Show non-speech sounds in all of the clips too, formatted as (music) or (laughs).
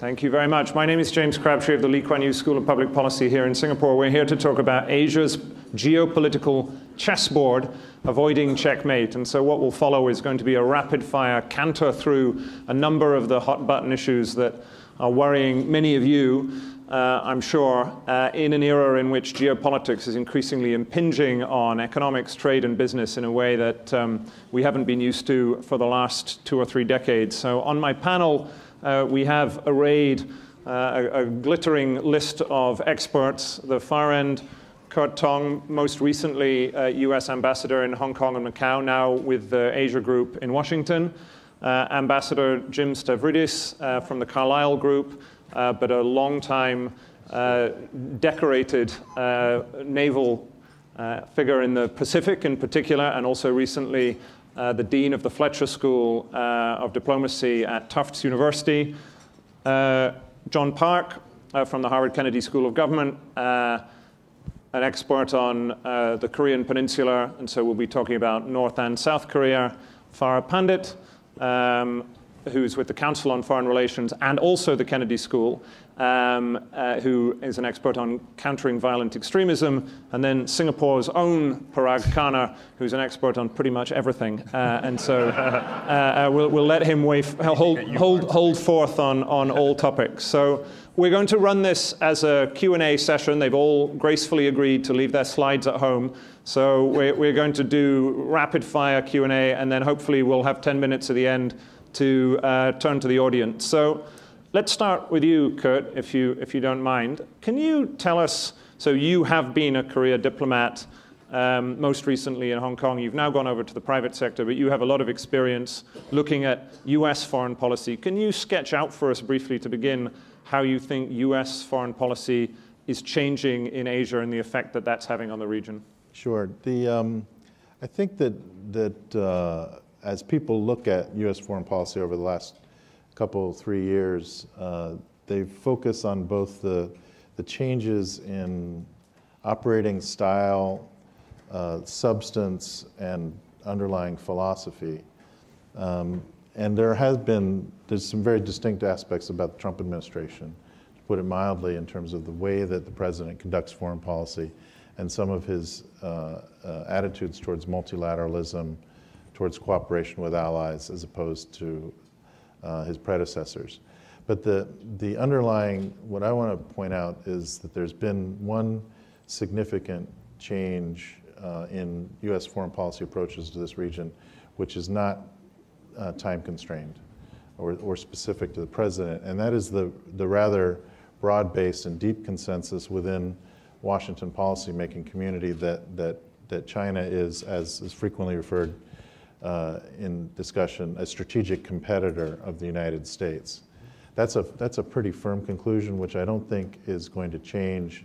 Thank you very much. My name is James Crabtree of the Lee Kuan Yew School of Public Policy here in Singapore. We're here to talk about Asia's geopolitical chessboard, avoiding checkmate. And so what will follow is going to be a rapid fire canter through a number of the hot button issues that are worrying many of you, uh, I'm sure, uh, in an era in which geopolitics is increasingly impinging on economics, trade, and business in a way that um, we haven't been used to for the last two or three decades. So on my panel, uh, we have arrayed uh, a, a, glittering list of experts. The far end, Kurt Tong, most recently uh, US ambassador in Hong Kong and Macau, now with the Asia Group in Washington. Uh, ambassador Jim Stavridis uh, from the Carlyle Group, uh, but a long-time decorated naval figure in the Pacific in particular, and also recently uh, the Dean of the Fletcher School uh, of Diplomacy at Tufts University, uh, John Park uh, from the Harvard Kennedy School of Government, an expert on the Korean Peninsula, and so we'll be talking about North and South Korea, Farah Pandith, um, who's with the Council on Foreign Relations and also the Kennedy School, um, uh, who is an expert on countering violent extremism, and then Singapore's own Parag Khanna, who's an expert on pretty much everything. Uh, and so uh, uh we'll, we'll, let him hold, hold, hold forth on, on all topics. So we're going to run this as a Q&A session. They've all gracefully agreed to leave their slides at home. So we're, we're going to do rapid fire Q&A, and then hopefully we'll have 10 minutes at the end to uh, turn to the audience. So let's start with you, Kurt, if you, if you don't mind. Can you tell us, so you have been a career diplomat, um, most recently in Hong Kong. You've now gone over to the private sector, but you have a lot of experience looking at US foreign policy. Can you sketch out for us briefly to begin how you think US foreign policy is changing in Asia and the effect that that's having on the region? Sure. The, um, I think that, that uh, as people look at U.S. foreign policy over the last couple, three years, uh, they focus on both the, the changes in operating style, uh, substance, and underlying philosophy. Um, and there has been, there's some very distinct aspects about the Trump administration, to put it mildly, in terms of the way that the president conducts foreign policy and some of his uh, uh attitudes towards multilateralism, towards cooperation with allies as opposed to uh, his predecessors. But the, the underlying, what I want to point out is that there's been one significant change uh, in U.S. foreign policy approaches to this region, which is not uh, time constrained or, or specific to the president, and that is the, the rather broad-based and deep consensus within Washington policymaking community that, that, that China is, as is frequently referred uh, in discussion, a strategic competitor of the United States. That's a, that's a pretty firm conclusion, which I don't think is going to change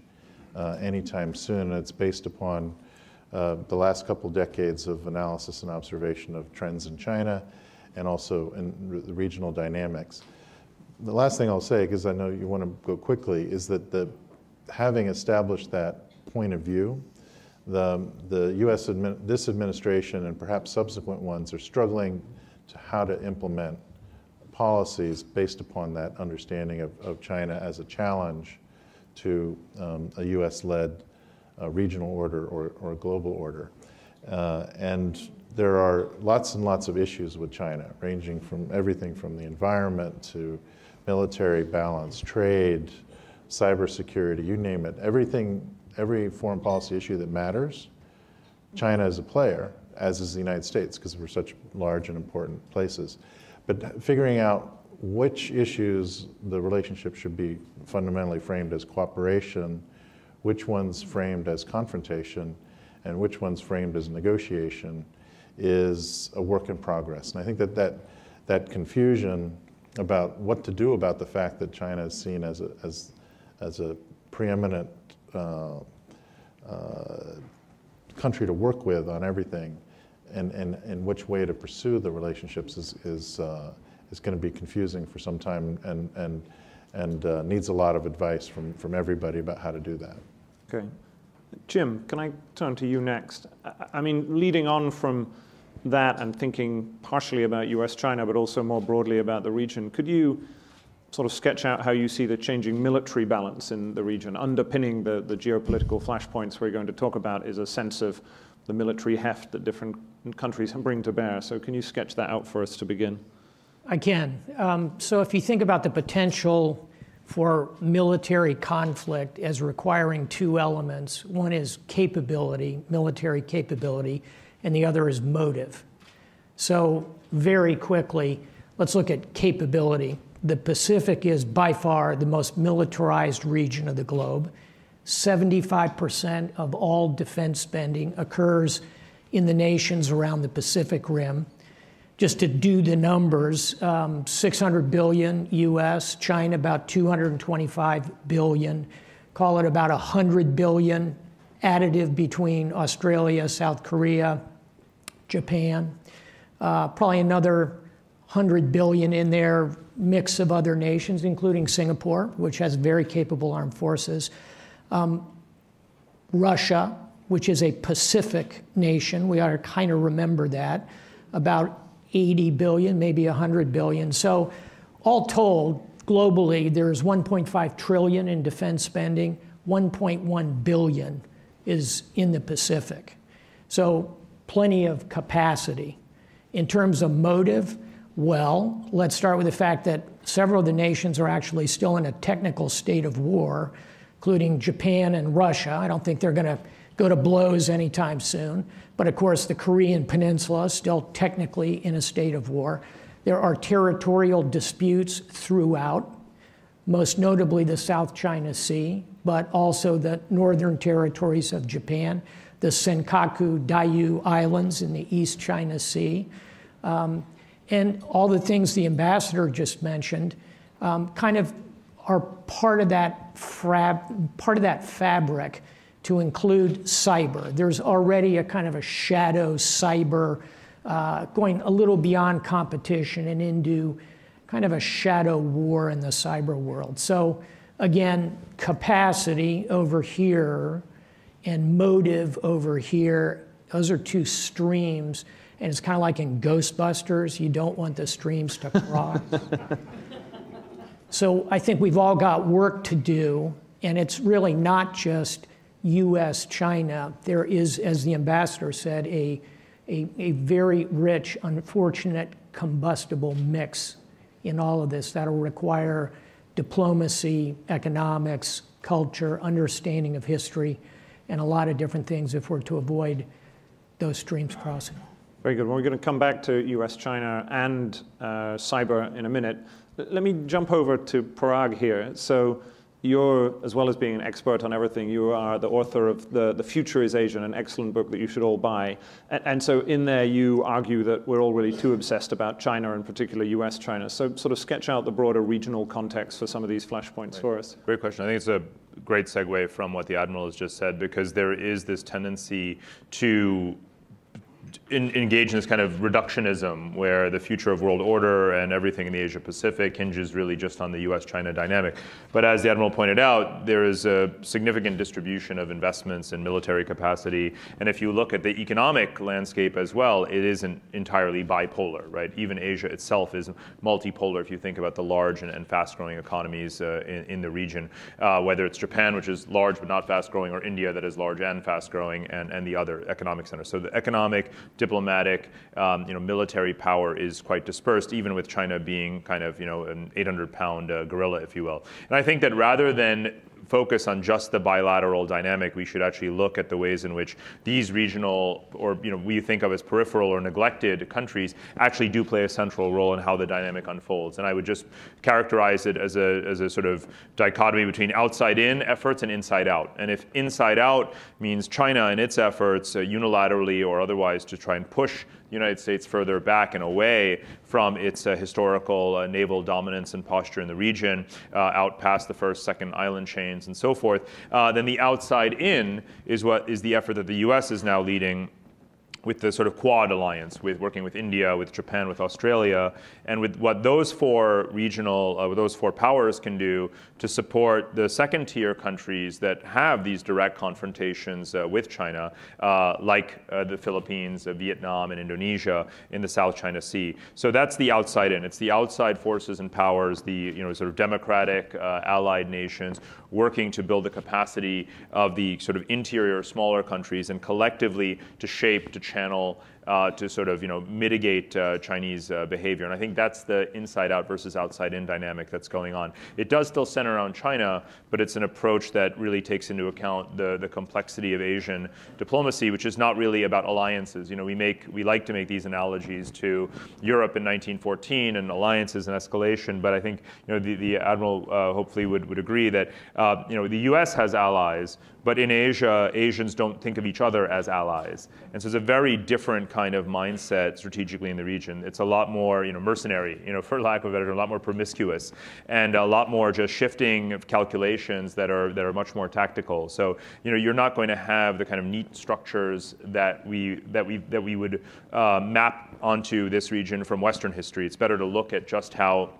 uh, anytime soon. It's based upon uh, the last couple decades of analysis and observation of trends in China and also in re the regional dynamics. The last thing I'll say, because I know you want to go quickly, is that the, having established that point of view, the, the US, this administration and perhaps subsequent ones are struggling to how to implement policies based upon that understanding of, of China as a challenge to um, a US-led uh, regional order or, or global order. Uh, and there are lots and lots of issues with China, ranging from everything from the environment to military balance, trade, cybersecurity, you name it. Everything every foreign policy issue that matters, China is a player, as is the United States, because we're such large and important places. But figuring out which issues the relationship should be fundamentally framed as cooperation, which ones framed as confrontation, and which ones framed as negotiation is a work in progress. And I think that that, that confusion about what to do about the fact that China is seen as a, as, as a preeminent uh, uh, country to work with on everything and, and, and which way to pursue the relationships is, is, uh, is going to be confusing for some time and, and, and uh, needs a lot of advice from, from everybody about how to do that. Okay. Jim, can I turn to you next? I mean, leading on from that and thinking partially about US China, but also more broadly about the region, could you sort of sketch out how you see the changing military balance in the region. Underpinning the, the geopolitical flashpoints we're going to talk about is a sense of the military heft that different countries bring to bear. So can you sketch that out for us to begin? I can. Um, so if you think about the potential for military conflict as requiring two elements, one is capability, military capability, and the other is motive. So very quickly, let's look at capability the Pacific is by far the most militarized region of the globe. 75% of all defense spending occurs in the nations around the Pacific Rim. Just to do the numbers, um, 600 billion US, China about 225 billion, call it about 100 billion additive between Australia, South Korea, Japan, uh, probably another 100 billion in there mix of other nations, including Singapore, which has very capable armed forces, um, Russia, which is a Pacific nation. We ought to kind of remember that. About 80 billion, maybe 100 billion. So, all told, globally, there's 1.5 trillion in defense spending. 1.1 billion is in the Pacific. So, plenty of capacity. In terms of motive, well, let's start with the fact that several of the nations are actually still in a technical state of war, including Japan and Russia. I don't think they're going to go to blows anytime soon. But of course, the Korean Peninsula is still technically in a state of war. There are territorial disputes throughout, most notably the South China Sea, but also the northern territories of Japan, the Senkaku Diaoyu Islands in the East China Sea. Um, and all the things the ambassador just mentioned um, kind of are part of that frab, part of that fabric to include cyber. There's already a kind of a shadow cyber uh, going a little beyond competition and into kind of a shadow war in the cyber world. So again, capacity over here and motive over here, those are two streams and it's kind of like in Ghostbusters, you don't want the streams to cross. (laughs) so I think we've all got work to do, and it's really not just US China. There is, as the ambassador said, a, a, a very rich, unfortunate, combustible mix in all of this that'll require diplomacy, economics, culture, understanding of history, and a lot of different things if we're to avoid those streams crossing. Very good. Well, we're going to come back to US, China, and uh, cyber in a minute. Let me jump over to Parag here. So you're, as well as being an expert on everything, you are the author of the, the Future is Asian, an excellent book that you should all buy. And, and, so in there you argue that we're all really too obsessed about China, and particularly US China. So sort of sketch out the broader regional context for some of these flashpoints right. for us. Great question. I think it's a great segue from what the Admiral has just said, because there is this tendency to in, engage in this kind of reductionism where the future of world order and everything in the Asia Pacific hinges really just on the US China dynamic. But as the Admiral pointed out, there is a significant distribution of investments in military capacity. And if you look at the economic landscape as well, it isn't entirely bipolar, right? Even Asia itself is multipolar if you think about the large and, and fast growing economies uh, in, in, the region, uh, whether it's Japan, which is large but not fast growing, or India that is large and fast growing, and, and the other economic centers. So the economic diplomatic, um, you know, military power is quite dispersed, even with China being kind of, you know, an 800-pound uh, gorilla, if you will. And I think that rather than focus on just the bilateral dynamic. We should actually look at the ways in which these regional, or you know, we think of as peripheral or neglected countries, actually do play a central role in how the dynamic unfolds. And I would just characterize it as a, as a sort of dichotomy between outside-in efforts and inside-out. And if inside-out means China and its efforts uh, unilaterally or otherwise to try and push the United States further back and away from its uh, historical uh, naval dominance and posture in the region, uh, out past the first, second island chains and so forth. Uh, then the outside in is what is the effort that the U.S. is now leading with the sort of Quad alliance, with working with India, with Japan, with Australia, and with what those four regional, uh, those four powers can do to support the second tier countries that have these direct confrontations uh, with China, uh, like uh, the Philippines, uh, Vietnam, and Indonesia in the South China Sea. So that's the outside in. It's the outside forces and powers, the you know sort of democratic uh, allied nations working to build the capacity of the sort of interior smaller countries and collectively to shape to channel uh, to sort of you know mitigate uh, Chinese uh, behavior. And I think that's the inside out versus outside in dynamic that's going on. It does still center around China, but it's an approach that really takes into account the, the complexity of Asian diplomacy, which is not really about alliances. You know, we make we like to make these analogies to Europe in 1914 and alliances and escalation, but I think you know the, the admiral uh, hopefully would, would agree that uh, you know the U.S. has allies, but in Asia, Asians don't think of each other as allies. And so it's a very different kind of mindset strategically in the region. It's a lot more, you know, mercenary, you know, for lack of a better term, a lot more promiscuous, and a lot more just shifting of calculations that are that are much more tactical. So, you know, you're not going to have the kind of neat structures that we that we that we would uh, map onto this region from Western history. It's better to look at just how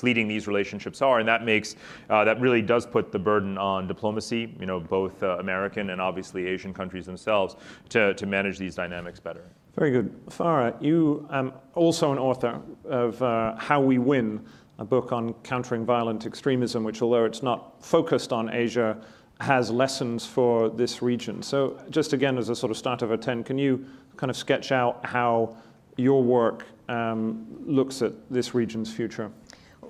fleeting these relationships are, and that makes uh, that really does put the burden on diplomacy, you know, both uh, American and obviously Asian countries themselves, to, to manage these dynamics better. Very good, Farah. You are also an author of uh, How We Win, a book on countering violent extremism, which, although it's not focused on Asia, has lessons for this region. So, just again, as a sort of start of a 10, can you kind of sketch out how your work um, looks at this region's future?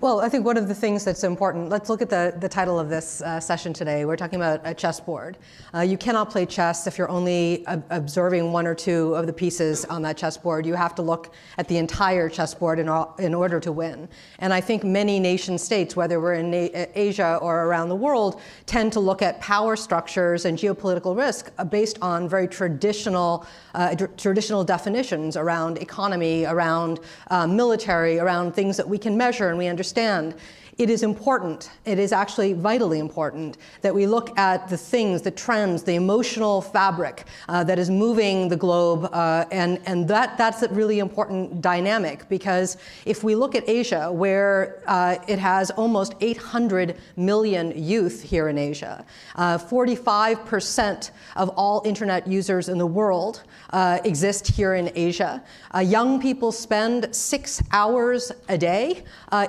Well, I think one of the things that's important, let's look at the, the title of this uh, session today. We're talking about a chessboard. Uh, you cannot play chess if you're only ob- observing one or two of the pieces on that chessboard. You have to look at the entire chessboard in, all, in order to win. And I think many nation states, whether we're in Na- Asia or around the world, tend to look at power structures and geopolitical risk uh, based on very traditional, uh, traditional definitions around economy, around uh, military, around things that we can measure and we understand understand it is important, it is actually vitally important that we look at the things, the trends, the emotional fabric uh, that is moving the globe. Uh, and and that, that's a really important dynamic because if we look at Asia, where uh, it has almost 800 million youth here in Asia, 45% uh, of all internet users in the world uh, exist here in Asia. Uh, young people spend six hours a day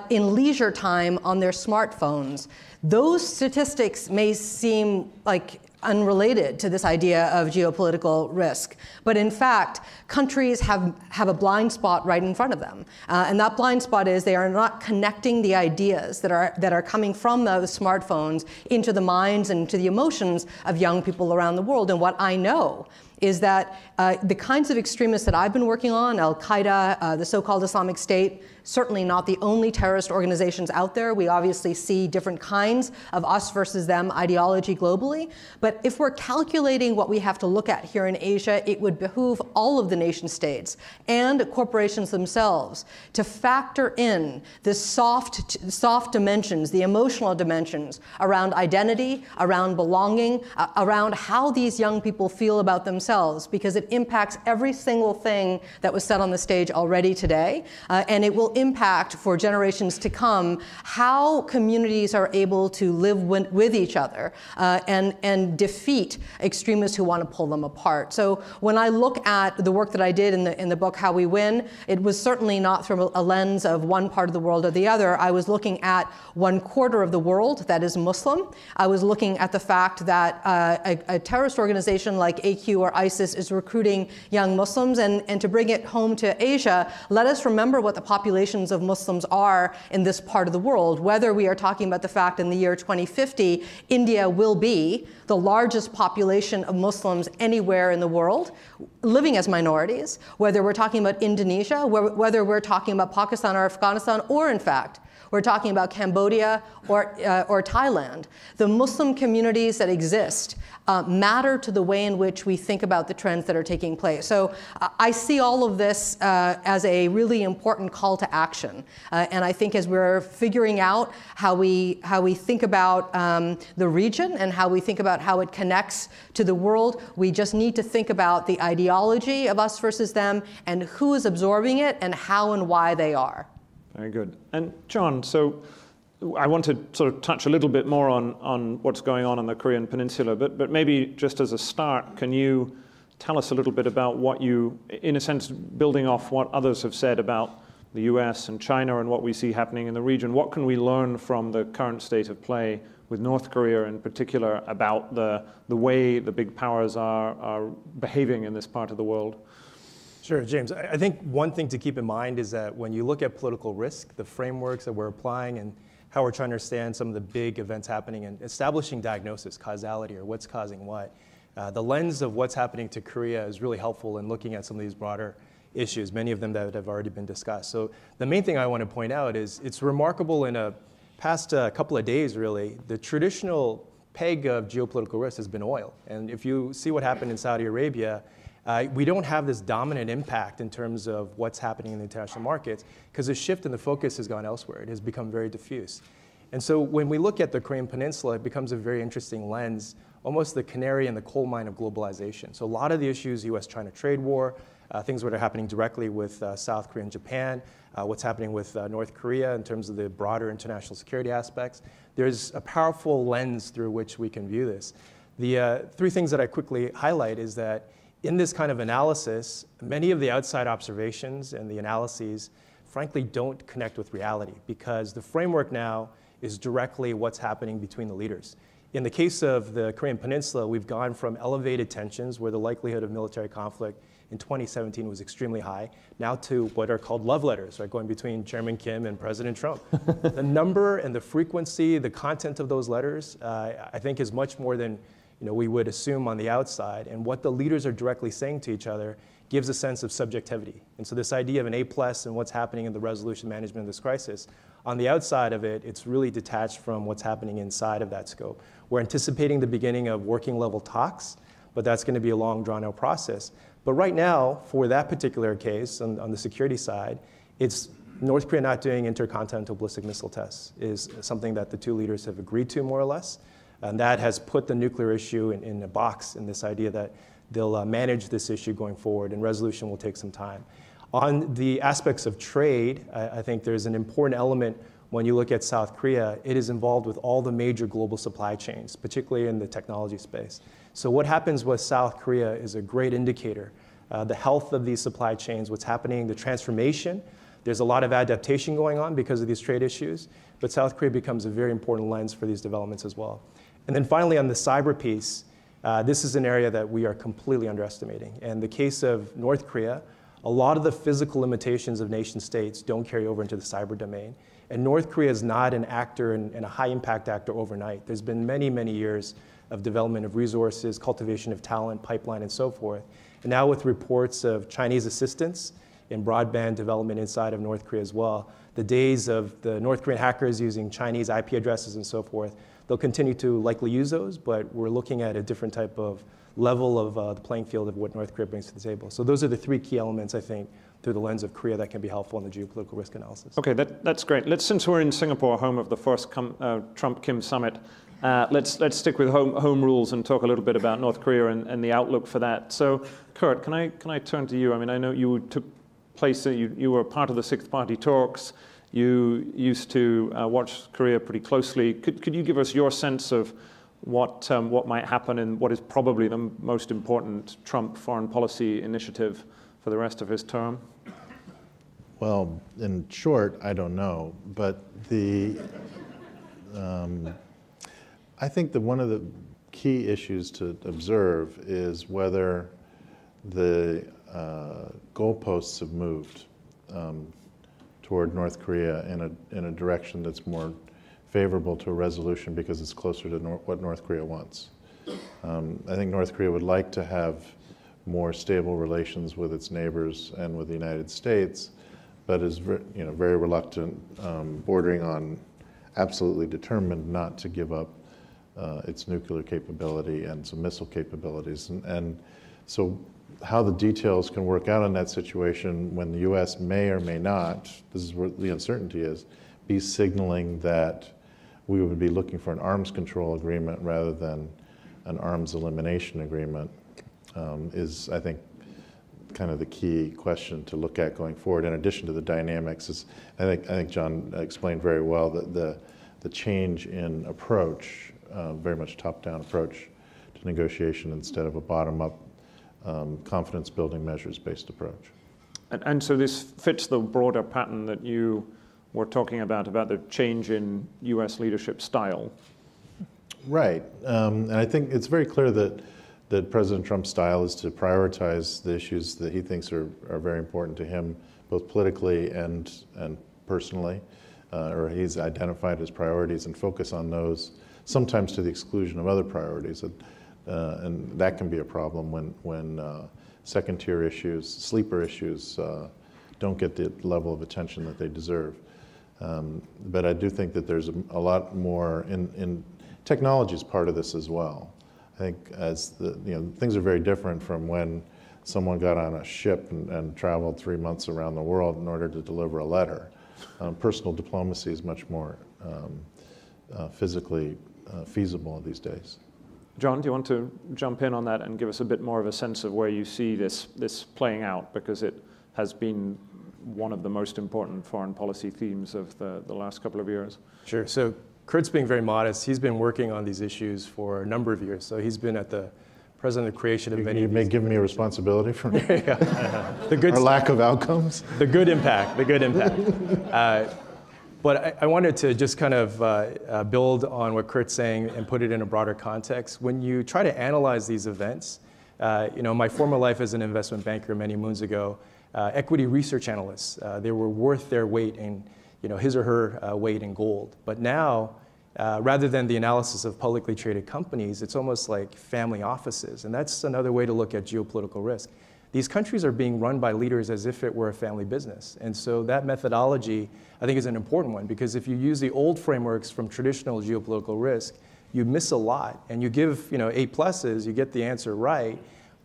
in leisure time on their smartphones. Those statistics may seem like unrelated to this idea of geopolitical risk. But in fact, countries have, have a blind spot right in front of them. Uh, and that blind spot is they are not connecting the ideas that are, that are coming from those smartphones into the minds and to the emotions of young people around the world. And what I know is that uh, the kinds of extremists that I've been working on, Al Qaeda, uh, the so called Islamic State, certainly not the only terrorist organizations out there. We obviously see different kinds of us versus them ideology globally. But if we're calculating what we have to look at here in Asia, it would behoove all of the nation states and corporations themselves to factor in the soft, soft dimensions, the emotional dimensions around identity, around belonging, uh, around how these young people feel about themselves, because it impacts every single thing that was said on the stage already today. Uh, and it will impact for generations to come how communities are able to live with each other uh, and, and defeat extremists who want to pull them apart. So when I look at the work that I did in the, in the book, How We Win, it was certainly not through a lens of one part of the world or the other. I was looking at one quarter of the world that is Muslim. I was looking at the fact that uh, a, a terrorist organization like AQ or ISIS is recruiting young Muslims. And, and to bring it home to Asia, let us remember what the population populations of Muslims are in this part of the world, whether we are talking about the fact in the year 2050, India will be the largest population of Muslims anywhere in the world living as minorities, whether we're talking about Indonesia, whether we're talking about Pakistan or Afghanistan, or in fact, we're talking about Cambodia or, uh, or Thailand. The Muslim communities that exist uh, matter to the way in which we think about the trends that are taking place. So uh, I see all of this uh, as a really important call to action. Uh, and I think as we're figuring out how we, how we think about um, the region and how we think about how it connects to the world, we just need to think about the ideology of us versus them and who is absorbing it and how and why they are. Very good. And John, so I want to sort of touch a little bit more on, on what's going on on the Korean Peninsula, but, but maybe just as a start, can you tell us a little bit about what you, in a sense, building off what others have said about the US and China and what we see happening in the region, what can we learn from the current state of play with North Korea in particular about the, the way the big powers are, are behaving in this part of the world? Sure, James. I think one thing to keep in mind is that when you look at political risk, the frameworks that we're applying and how we're trying to understand some of the big events happening and establishing diagnosis, causality, or what's causing what. Uh, the lens of what's happening to Korea is really helpful in looking at some of these broader issues, many of them that have already been discussed. So the main thing I want to point out is it's remarkable in a past uh, couple of days, really, the traditional peg of geopolitical risk has been oil. And if you see what happened in Saudi Arabia, uh, we don't have this dominant impact in terms of what's happening in the international markets because the shift in the focus has gone elsewhere. It has become very diffuse. And so when we look at the Korean Peninsula, it becomes a very interesting lens, almost the canary in the coal mine of globalization. So a lot of the issues, US-China trade war, uh, things that are happening directly with uh, South Korea and Japan, uh, what's happening with uh, North Korea in terms of the broader international security aspects. There's a powerful lens through which we can view this. The uh, three things that I quickly highlight is that in this kind of analysis, many of the outside observations and the analyses, frankly, don't connect with reality because the framework now is directly what's happening between the leaders. In the case of the Korean Peninsula, we've gone from elevated tensions where the likelihood of military conflict in 2017 was extremely high, now to what are called love letters, right, going between Chairman Kim and President Trump. (laughs) the number and the frequency, the content of those letters, uh, I think is much more than you know, we would assume on the outside. And what the leaders are directly saying to each other gives a sense of subjectivity. And so this idea of an A plus and what's happening in the resolution management of this crisis, on the outside of it, it's really detached from what's happening inside of that scope. We're anticipating the beginning of working level talks, but that's going to be a long drawn out process. But right now, for that particular case on, on the security side, it's North Korea not doing intercontinental ballistic missile tests is something that the two leaders have agreed to more or less. And that has put the nuclear issue in, in a box in this idea that they'll uh, manage this issue going forward, and resolution will take some time. On the aspects of trade, I, I think there's an important element when you look at South Korea, it is involved with all the major global supply chains, particularly in the technology space. So what happens with South Korea is a great indicator. Uh, the health of these supply chains, what's happening, the transformation. There's a lot of adaptation going on because of these trade issues, but South Korea becomes a very important lens for these developments as well. And then finally, on the cyber piece, uh, this is an area that we are completely underestimating. In the case of North Korea, a lot of the physical limitations of nation states don't carry over into the cyber domain. And North Korea is not an actor and, and a high impact actor overnight. There's been many, many years of development of resources, cultivation of talent, pipeline, and so forth. And now, with reports of Chinese assistance in broadband development inside of North Korea as well, the days of the North Korean hackers using Chinese IP addresses and so forth They'll continue to likely use those, but we're looking at a different type of level of uh, the playing field of what North Korea brings to the table. So those are the three key elements, I think, through the lens of Korea that can be helpful in the geopolitical risk analysis. Okay, that, that's great. Let's, since we're in Singapore, home of the first uh, Trump-Kim summit, uh, let's, let's stick with home, home rules and talk a little bit about North Korea and, and the outlook for that. So, Kurt, can I, can I turn to you? I mean, I know you took place, you, you were part of the Six Party talks. You used to uh, watch Korea pretty closely. Could, could you give us your sense of what, um, what might happen in what is probably the most important Trump foreign policy initiative for the rest of his term? Well, in short, I don't know. But the, um, I think that one of the key issues to observe is whether the uh, goalposts have moved. Um, toward North Korea in a, in a direction that's more favorable to a resolution because it's closer to nor what North Korea wants. Um, I think North Korea would like to have more stable relations with its neighbors and with the United States, but is you know, very reluctant, um, bordering on absolutely determined not to give up uh, its nuclear capability and some missile capabilities. And, and so, how the details can work out in that situation when the U.S. may or may not, this is where the uncertainty is, be signaling that we would be looking for an arms control agreement rather than an arms elimination agreement um, is, I think, kind of the key question to look at going forward. In addition to the dynamics, is I think I think John explained very well that the the change in approach, uh, very much top-down approach to negotiation instead of a bottom-up um, confidence-building measures-based approach. And, and so this fits the broader pattern that you were talking about about the change in U.S. leadership style. Right, um, and I think it's very clear that that President Trump's style is to prioritize the issues that he thinks are, are very important to him, both politically and, and personally, uh, or he's identified his priorities and focus on those, sometimes to the exclusion of other priorities. And, and that can be a problem when, when uh, second tier issues, sleeper issues, uh, don't get the level of attention that they deserve. Um, but I do think that there's a, a lot more in, in technology is part of this as well. I think as the, you know, things are very different from when someone got on a ship and, and traveled three months around the world in order to deliver a letter. Um, personal diplomacy is much more um, uh, physically uh, feasible these days. John, do you want to jump in on that and give us a bit more of a sense of where you see this, this playing out? Because it has been one of the most important foreign policy themes of the, the last couple of years. Sure. So Kurt's being very modest. He's been working on these issues for a number of years. So he's been at the president of the creation of you, many. You of may these. give me a responsibility for (laughs) the good our lack of outcomes. the good impact, the good impact. (laughs) Uh, but I, I, wanted to just kind of uh, uh, build on what Kurt's saying and put it in a broader context. When you try to analyze these events, uh, you know, my former life as an investment banker many moons ago, uh, equity research analysts, uh, they were worth their weight in, you know, his or her weight in gold. But now, uh, rather than the analysis of publicly traded companies, it's almost like family offices. And that's another way to look at geopolitical risk. These countries are being run by leaders as if it were a family business. And so that methodology, I think, is an important one because if you use the old frameworks from traditional geopolitical risk, you miss a lot. And you give you know, A pluses, you get the answer right,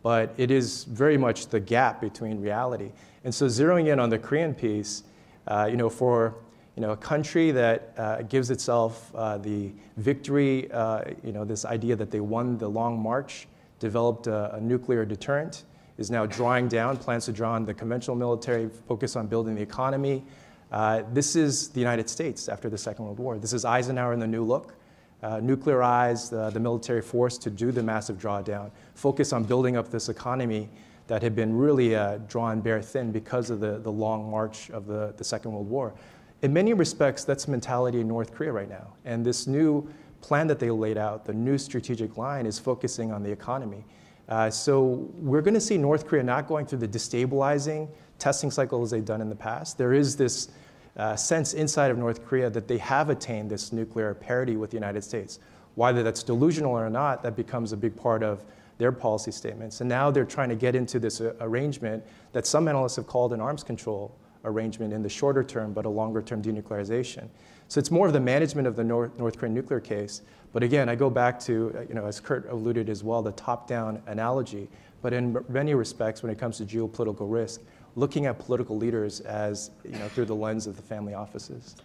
but it is very much the gap between reality. And so zeroing in on the Korean piece, uh, you know, for you know, a country that uh, gives itself uh, the victory, uh, you know, this idea that they won the long march, developed a, a, nuclear deterrent, is now drawing down, plans to draw on the conventional military, focus on building the economy. Uh, this is the United States after the Second World War. This is Eisenhower in the new look. Uh, nuclearize the, the military force to do the massive drawdown, focus on building up this economy that had been really uh, drawn bare thin because of the, the long march of the, the Second World War in many respects, that's the mentality in North Korea right now. And this new plan that they laid out, the new strategic line, is focusing on the economy. Uh, so we're going to see North Korea not going through the destabilizing testing cycle as they've done in the past. There is this uh, sense inside of North Korea that they have attained this nuclear parity with the United States. Whether that's delusional or not, that becomes a big part of their policy statements. And now they're trying to get into this uh, arrangement that some analysts have called an arms control arrangement in the shorter term, but a longer term denuclearization. So it's more of the management of the North, North Korean nuclear case. But again, I go back to, uh, you know, as Kurt alluded as well, the top down analogy. But in many respects, when it comes to geopolitical risk, looking at political leaders as, you know, through the lens of the family offices.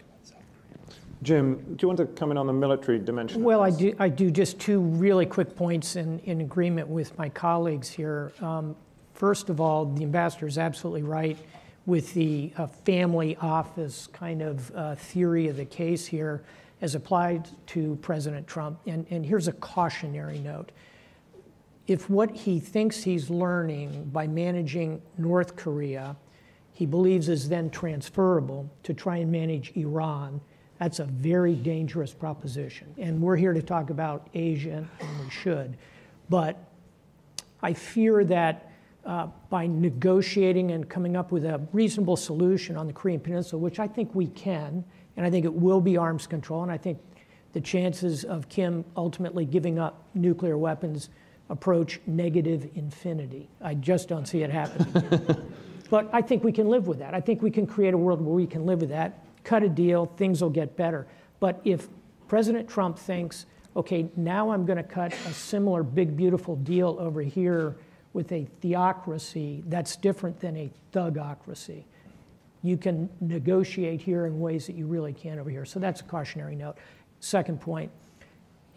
Jim, do you want to come in on the military dimension? Well, I do, I do just two really quick points in, in agreement with my colleagues here. Um, first of all, the ambassador is absolutely right with the uh, family office kind of uh, theory of the case here as applied to President Trump. And, and here's a cautionary note. If what he thinks he's learning by managing North Korea, he believes is then transferable to try and manage Iran, that's a very dangerous proposition. And we're here to talk about Asia, and we should. But I fear that uh, by negotiating and coming up with a reasonable solution on the Korean Peninsula, which I think we can, and I think it will be arms control, and I think the chances of Kim ultimately giving up nuclear weapons approach negative infinity. I just don't see it happening. (laughs) But I think we can live with that. I think we can create a world where we can live with that, cut a deal, things will get better. But if President Trump thinks, okay, now I'm going to cut a similar big, beautiful deal over here with a theocracy that's different than a thugocracy. You can negotiate here in ways that you really can't over here. So that's a cautionary note. Second point,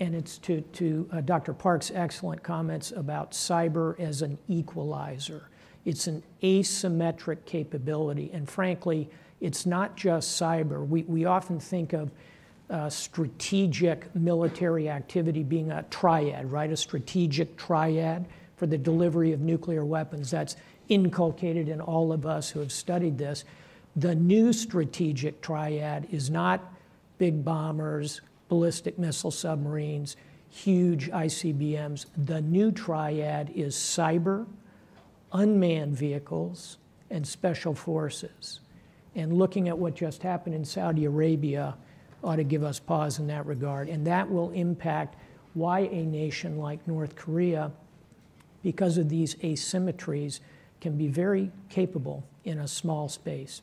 and it's to, to uh, Dr. Park's excellent comments about cyber as an equalizer. It's an asymmetric capability, and frankly, it's not just cyber. We, we often think of uh, strategic military activity being a triad, right? A strategic triad for the delivery of nuclear weapons. That's inculcated in all of us who have studied this. The new strategic triad is not big bombers, ballistic missile submarines, huge ICBMs. The new triad is cyber, unmanned vehicles, and special forces. And looking at what just happened in Saudi Arabia ought to give us pause in that regard. And that will impact why a nation like North Korea, because of these asymmetries, can be very capable in a small space.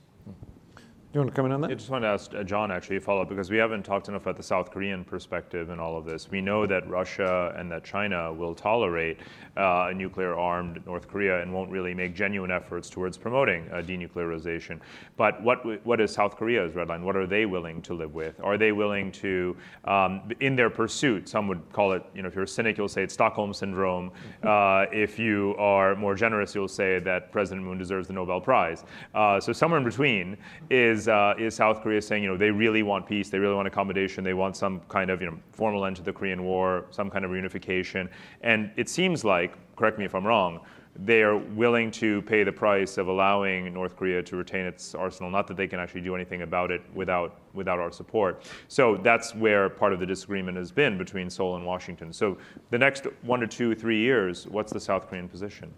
You want to comment on that? I just wanted to ask uh, John actually a follow up because we haven't talked enough about the South Korean perspective in all of this. We know that Russia and that China will tolerate uh, a nuclear armed North Korea and won't really make genuine efforts towards promoting uh, denuclearization. But what, what is South Korea's red line? What are they willing to live with? Are they willing to, um, in their pursuit, some would call it, you know, if you're a cynic, you'll say it's Stockholm Syndrome. Uh, if you are more generous, you'll say that President Moon deserves the Nobel Prize. Uh, so somewhere in between is is, uh, is South Korea saying, you know, they really want peace, they really want accommodation, they want some kind of, you know, formal end to the Korean War, some kind of reunification. And it seems like, correct me if I'm wrong, they are willing to pay the price of allowing North Korea to retain its arsenal. Not that they can actually do anything about it without, without our support. So that's where part of the disagreement has been between Seoul and Washington. So the next one to two, three years, what's the South Korean position?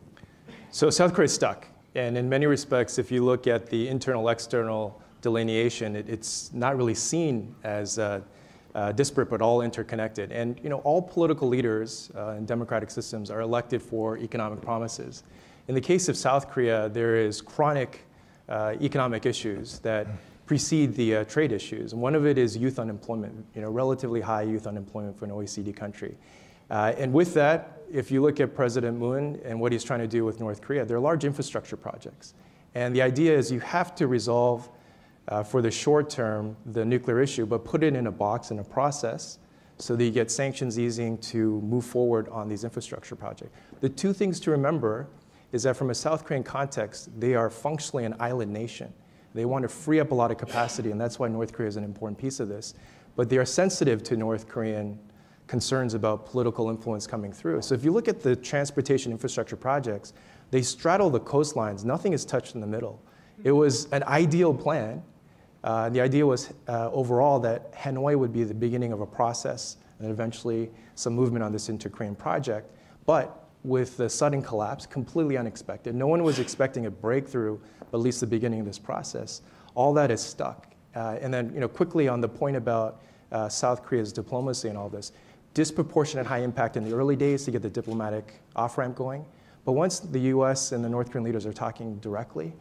So South Korea is stuck. And in many respects, if you look at the internal external delineation, it, it's not really seen as uh, uh, disparate but all interconnected. And you know, all political leaders uh, in democratic systems are elected for economic promises. In the case of South Korea, there is chronic uh, economic issues that precede the uh, trade issues. And one of it is youth unemployment, you know, relatively high youth unemployment for an OECD country. Uh, and with that, if you look at President Moon and what he's trying to do with North Korea, there are large infrastructure projects. And the idea is you have to resolve uh, for the short term the nuclear issue, but put it in a box in a process so that you get sanctions easing to move forward on these infrastructure projects. The two things to remember is that from a South Korean context, they are functionally an island nation. They want to free up a lot of capacity, and that's why North Korea is an important piece of this. But they are sensitive to North Korean concerns about political influence coming through. So if you look at the transportation infrastructure projects, they straddle the coastlines. Nothing is touched in the middle. It was an ideal plan, uh, the idea was uh, overall that Hanoi would be the beginning of a process and eventually some movement on this inter-Korean project. But with the sudden collapse, completely unexpected, no one was expecting a breakthrough, but at least the beginning of this process, all that is stuck. Uh, and then you know, quickly on the point about uh, South Korea's diplomacy and all this, disproportionate high impact in the early days to get the diplomatic off-ramp going. But once the US and the North Korean leaders are talking directly,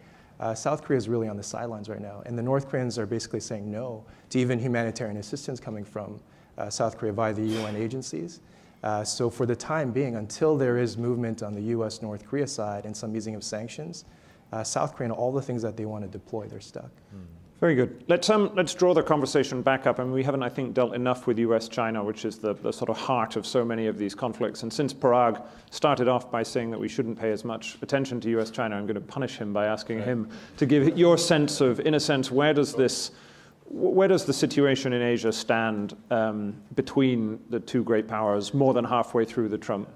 uh, South Korea is really on the sidelines right now, and the North Koreans are basically saying no to even humanitarian assistance coming from uh, South Korea via the UN agencies. Uh, so for the time being, until there is movement on the U.S. North Korea side and some easing of sanctions, uh, South Korea and all the things that they want to deploy, they're stuck. Mm. Very good. Let's, um, let's draw the conversation back up. I mean, we haven't, I think, dealt enough with US China, which is the, the sort of heart of so many of these conflicts. And since Parag started off by saying that we shouldn't pay as much attention to US China, I'm going to punish him by asking right. him to give your sense of, in a sense, where does this. Where does the situation in Asia stand um, between the two great powers more than halfway through the Trump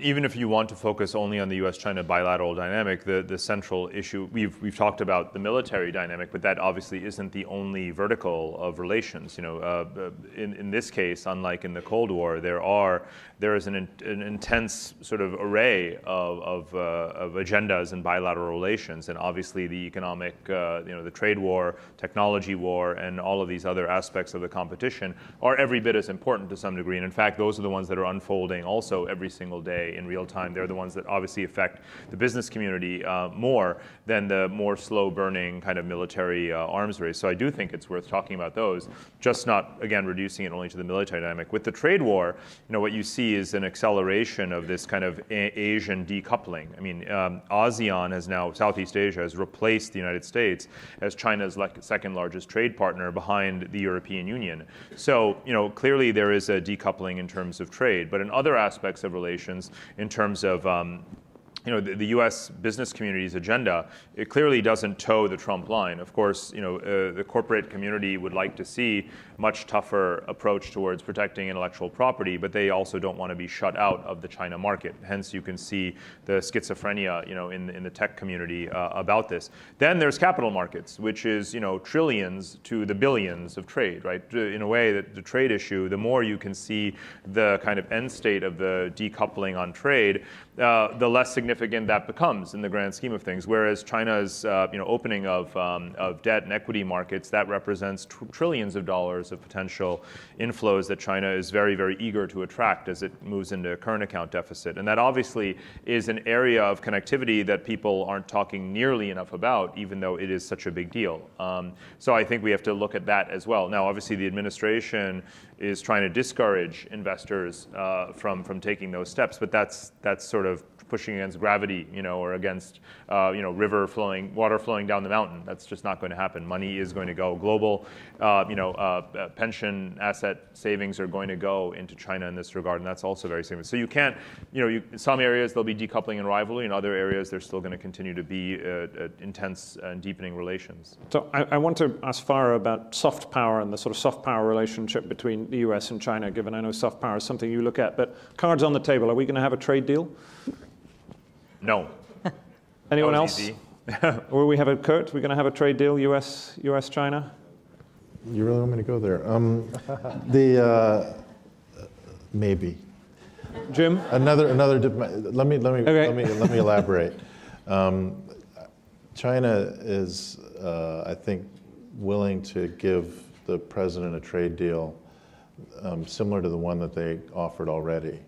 even if you want to focus only on the U.S.-China bilateral dynamic, the, the central issue we've we've talked about the military dynamic, but that obviously isn't the only vertical of relations. You know, uh, uh in in this case, unlike in the Cold War, there are there is an, an intense sort of array of of, uh, of, agendas and bilateral relations, and obviously the economic, uh, you know, the trade war, technology war, and all of these other aspects of the competition are every bit as important to some degree. And in fact, those are the ones that are unfolding also every single day in real time. They're the ones that obviously affect the business community uh, more than the more slow burning kind of military uh, arms race. So I do think it's worth talking about those, just not, again, reducing it only to the military dynamic. With the trade war, you know, what you see is an acceleration of this kind of a- Asian decoupling. I mean, um, ASEAN has now, Southeast Asia has replaced the United States as China's second largest trade partner behind the European Union. So, you know, clearly there is a decoupling in terms of trade, but in other aspects of relations, in terms of um, you know, the, the, U.S. business community's agenda, it clearly doesn't toe the Trump line. Of course, you know, uh, the corporate community would like to see much tougher approach towards protecting intellectual property, but they also don't want to be shut out of the China market. Hence, you can see the schizophrenia, you know, in, in the tech community uh, about this. Then there's capital markets, which is, you know, trillions to the billions of trade, right? In a way, that the trade issue, the more you can see the kind of end state of the decoupling on trade, uh, the less significant that becomes in the grand scheme of things. Whereas China's uh, you know, opening of, um, of debt and equity markets, that represents tr- trillions of dollars of potential inflows that China is very, very eager to attract as it moves into current account deficit. And that obviously is an area of connectivity that people aren't talking nearly enough about, even though it is such a big deal. Um, so I think we have to look at that as well. Now, obviously, the administration is trying to discourage investors uh, from, from taking those steps, but that's, that's sort of pushing against gravity, you know, or against, uh, you know, river flowing, water flowing down the mountain. That's just not going to happen. Money is going to go global. Uh, you know, uh, uh, pension asset savings are going to go into China in this regard, and that's also very significant. So you can't, you know, you, in some areas there'll be decoupling and rivalry. In other areas, there's still going to continue to be uh, intense and deepening relations. So I, I want to ask Farah about soft power and the sort of soft power relationship between the U.S. and China. Given I know soft power is something you look at, but cards on the table. Are we going to have a trade deal? No. (laughs) Anyone else? (laughs) Will we have a Kurt? We're going to have a trade deal, U.S. U.S. China. You really want me to go there? Um, (laughs) the uh, maybe. Jim. Another another. Let me let me okay. let me let me elaborate. Um, China is, uh, I think, willing to give the president a trade deal um, similar to the one that they offered already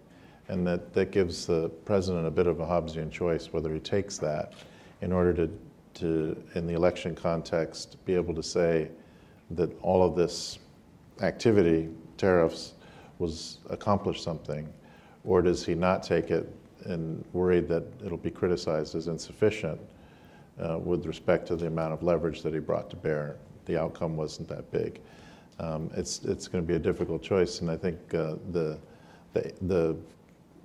and that, that gives the president a bit of a Hobbesian choice whether he takes that in order to, to, in the election context, be able to say that all of this activity, tariffs, was accomplished something, or does he not take it and worried that it'll be criticized as insufficient uh, with respect to the amount of leverage that he brought to bear? The outcome wasn't that big. Um, it's it's going to be a difficult choice, and I think uh, the, the the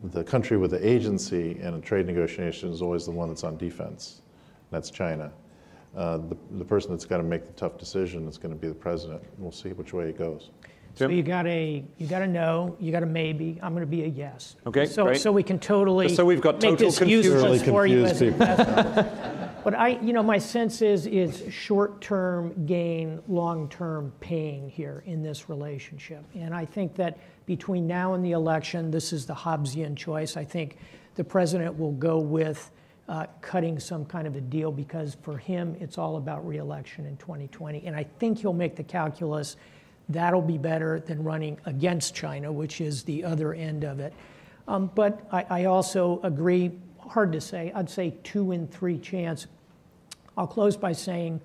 the country with the agency in a trade negotiation is always the one that's on defense. That's China. Uh, the, the person that's got to make the tough decision is going to be the president. We'll see which way it goes. So you got a you got a no, you got a maybe. I'm going to be a yes. Okay, so great. so we can totally so we've got make total this useless for you as. But I, you know, my sense is is short-term gain, long-term pain here in this relationship, and I think that between now and the election, this is the Hobbesian choice. I think the president will go with uh, cutting some kind of a deal because for him, it's all about reelection in 2020. And I think he'll make the calculus that'll be better than running against China, which is the other end of it. Um, but I, I also agree, hard to say, I'd say two in three chance. I'll close by saying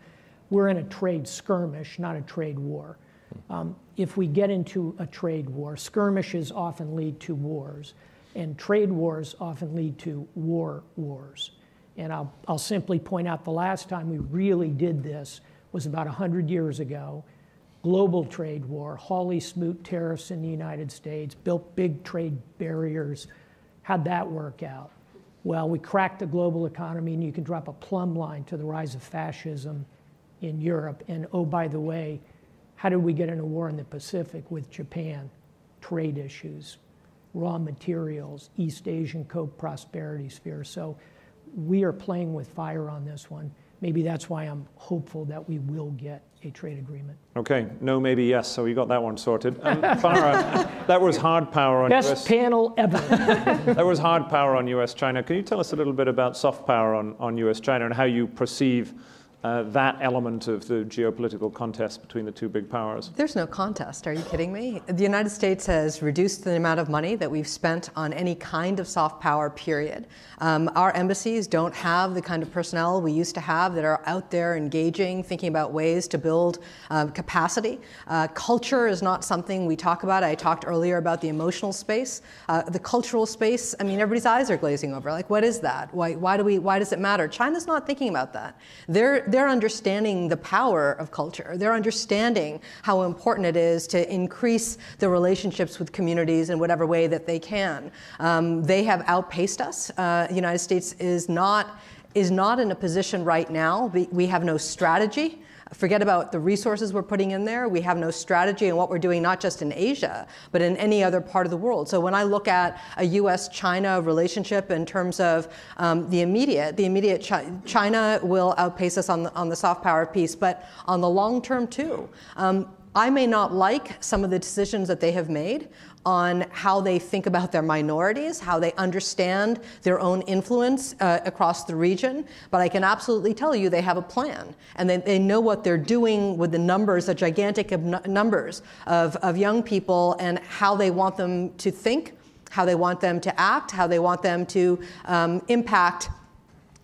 we're in a trade skirmish, not a trade war. Um, if we get into a trade war, skirmishes often lead to wars, and trade wars often lead to war wars. And I'll, I'll simply point out the last time we really did this was about 100 years ago. Global trade war, Hawley Smoot tariffs in the United States, built big trade barriers. How'd that work out? Well, we cracked the global economy, and you can drop a plumb line to the rise of fascism in Europe. And oh, by the way, how did we get in a war in the Pacific with Japan? Trade issues, raw materials, East Asian co-prosperity sphere. So we are playing with fire on this one. Maybe that's why I'm hopeful that we will get a trade agreement. Okay, no, maybe yes. So we got that one sorted. Um, Farah, that was hard power on Best US. panel ever. (laughs) that was hard power on US China. Can you tell us a little bit about soft power on, on US China and how you perceive uh, that element of the geopolitical contest between the two big powers? There's no contest. Are you kidding me? The United States has reduced the amount of money that we've spent on any kind of soft power, period. Um, our embassies don't have the kind of personnel we used to have that are out there engaging, thinking about ways to build uh, capacity. Uh, culture is not something we talk about. I talked earlier about the emotional space. Uh, the cultural space, I mean, everybody's eyes are glazing over. Like, what is that? Why, why, do we, why does it matter? China's not thinking about that. They're, they're understanding the power of culture. They're understanding how important it is to increase the relationships with communities in whatever way that they can. Um, they have outpaced us. Uh, the United States is not is not in a position right now. We have no strategy Forget about the resources we're putting in there. We have no strategy in what we're doing, not just in Asia, but in any other part of the world. So when I look at a U.S.-China relationship in terms of um, the immediate, the immediate Chi China will outpace us on the, on the soft power piece, but on the long term too. Um, I may not like some of the decisions that they have made on how they think about their minorities, how they understand their own influence uh, across the region. But I can absolutely tell you they have a plan. And they, they know what they're doing with the numbers, the gigantic numbers of, of young people, and how they want them to think, how they want them to act, how they want them to um, impact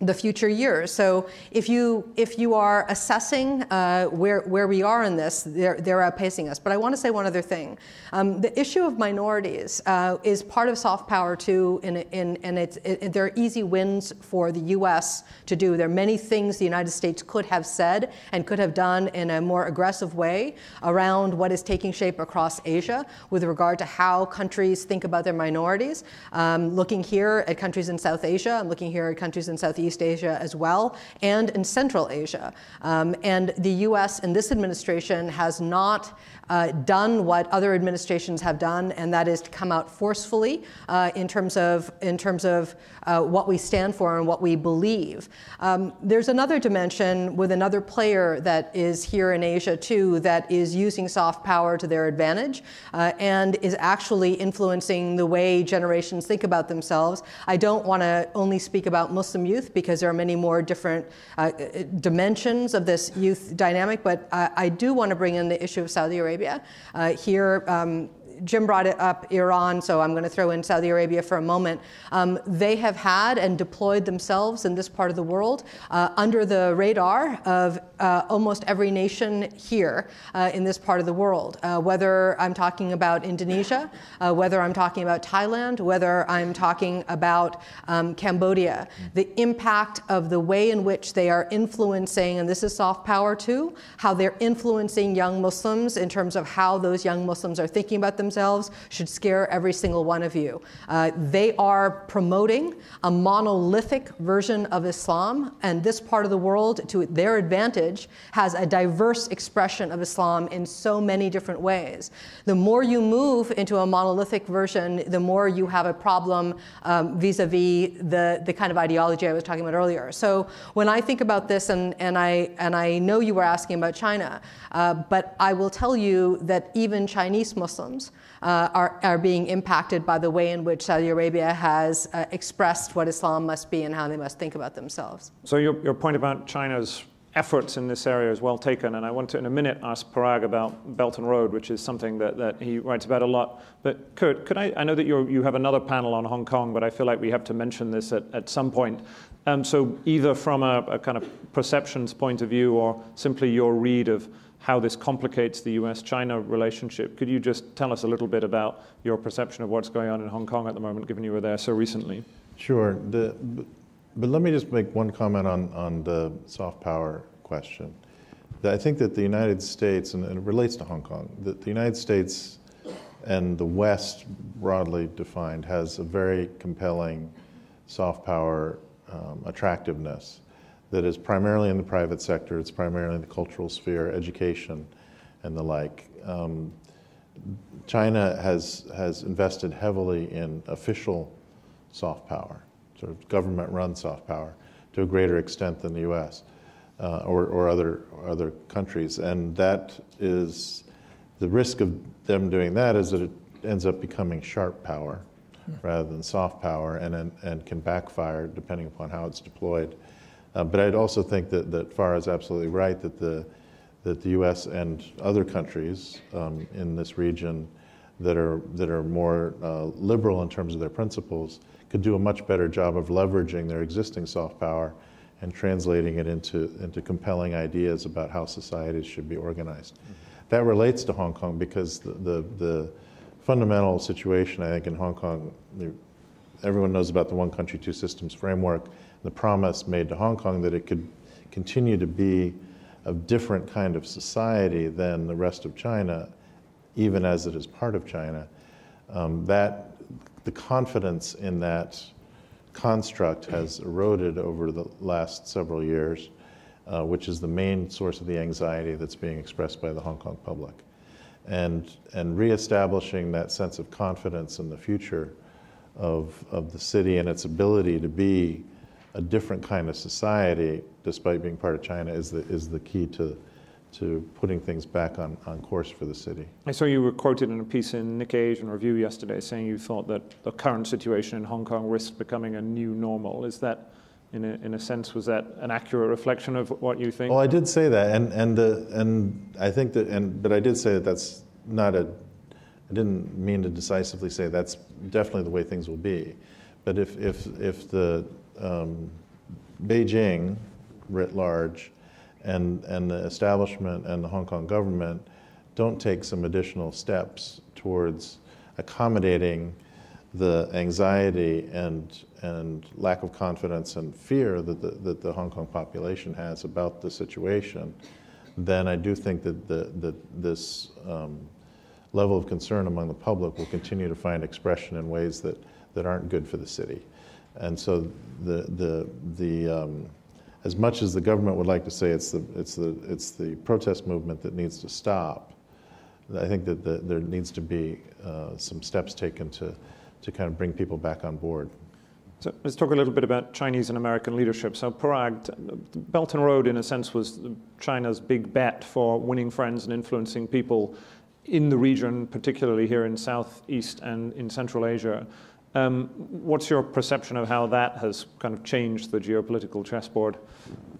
the future years. So if you if you are assessing uh, where where we are in this, they're they're outpacing us. But I want to say one other thing. Um, the issue of minorities uh, is part of soft power too, in, in, and it's it, there are easy wins for the U.S. to do. There are many things the United States could have said and could have done in a more aggressive way around what is taking shape across Asia with regard to how countries think about their minorities. Um, looking here at countries in South Asia, I'm looking here at countries in Southeast Southeast Asia as well, and in Central Asia. Um, and the US and this administration has not uh, done what other administrations have done, and that is to come out forcefully uh, in terms of, in terms of uh, what we stand for and what we believe. Um, there's another dimension with another player that is here in Asia too that is using soft power to their advantage uh, and is actually influencing the way generations think about themselves. I don't want to only speak about Muslim youth because there are many more different uh, dimensions of this youth dynamic, but I do want to bring in the issue of Saudi Arabia Arabia. Uh, here, um, Jim brought it up Iran, so I'm going to throw in Saudi Arabia for a moment. Um, they have had and deployed themselves in this part of the world uh, under the radar of uh, almost every nation here uh, in this part of the world. Uh, whether I'm talking about Indonesia, uh, whether I'm talking about Thailand, whether I'm talking about um, Cambodia, the impact of the way in which they are influencing, and this is soft power too, how they're influencing young Muslims in terms of how those young Muslims are thinking about themselves themselves should scare every single one of you. Uh, they are promoting a monolithic version of Islam, and this part of the world, to their advantage, has a diverse expression of Islam in so many different ways. The more you move into a monolithic version, the more you have a problem vis a vis the, the kind of ideology I was talking about earlier. So when I think about this, and, and, I, and I know you were asking about China, uh, but I will tell you that even Chinese Muslims uh, are, are being impacted by the way in which Saudi Arabia has uh, expressed what Islam must be and how they must think about themselves. So your, your point about China's efforts in this area is well taken, and I want to in a minute ask Parag about Belt and Road, which is something that, that he writes about a lot. But Kurt, could I, I know that you you have another panel on Hong Kong, but I feel like we have to mention this at, at some point. Um, so either from a, a kind of perceptions point of view or simply your read of how this complicates the US-China relationship. Could you just tell us a little bit about your perception of what's going on in Hong Kong at the moment, given you were there so recently? Sure. The, but let me just make one comment on, on the soft power question. I think that the United States, and it relates to Hong Kong, that the United States and the West, broadly defined, has a very compelling soft power um, attractiveness that is primarily in the private sector, it's primarily in the cultural sphere, education, and the like. Um, China has, has invested heavily in official soft power, sort of government run soft power, to a greater extent than the US uh, or, or other, other countries. And that is the risk of them doing that is that it ends up becoming sharp power rather than soft power and, and, and can backfire depending upon how it's deployed. Uh, but I'd also think that, that Farah is absolutely right that the, that the U.S. and other countries um, in this region that are, that are more uh, liberal in terms of their principles could do a much better job of leveraging their existing soft power and translating it into, into compelling ideas about how societies should be organized. Mm-hmm. That relates to Hong Kong because the, the, the, fundamental situation, I think, in Hong Kong, everyone knows about the one country, two systems framework, the promise made to Hong Kong that it could continue to be a different kind of society than the rest of China, even as it is part of China. Um, that the confidence in that construct has eroded over the last several years, uh, which is the main source of the anxiety that's being expressed by the Hong Kong public. And, and reestablishing that sense of confidence in the future of, of the city and its ability to be a different kind of society, despite being part of China, is the, is the key to to putting things back on, on course for the city. I saw you were quoted in a piece in Nikkei Asian Review yesterday saying you thought that the current situation in Hong Kong risked becoming a new normal. Is that, in a, in a sense, was that an accurate reflection of what you think? Well, I did say that, and, and, uh, and I think that, and, but I did say that that's not a, I didn't mean to decisively say that's definitely the way things will be. But if, if, if the um, Beijing writ large and, and the establishment and the Hong Kong government don't take some additional steps towards accommodating the anxiety and, and lack of confidence and fear that the, that the Hong Kong population has about the situation, then I do think that, the, that this um, level of concern among the public will continue to find expression in ways that, that aren't good for the city. And so the, the, the, um, as much as the government would like to say it's the, it's the, it's the protest movement that needs to stop, I think that the, there needs to be uh, some steps taken to, to kind of bring people back on board. So let's talk a little bit about Chinese and American leadership. So Parag, Belt and Road, in a sense, was China's big bet for winning friends and influencing people in the region, particularly here in Southeast and in Central Asia. Um, what's your perception of how that has kind of changed the geopolitical chessboard?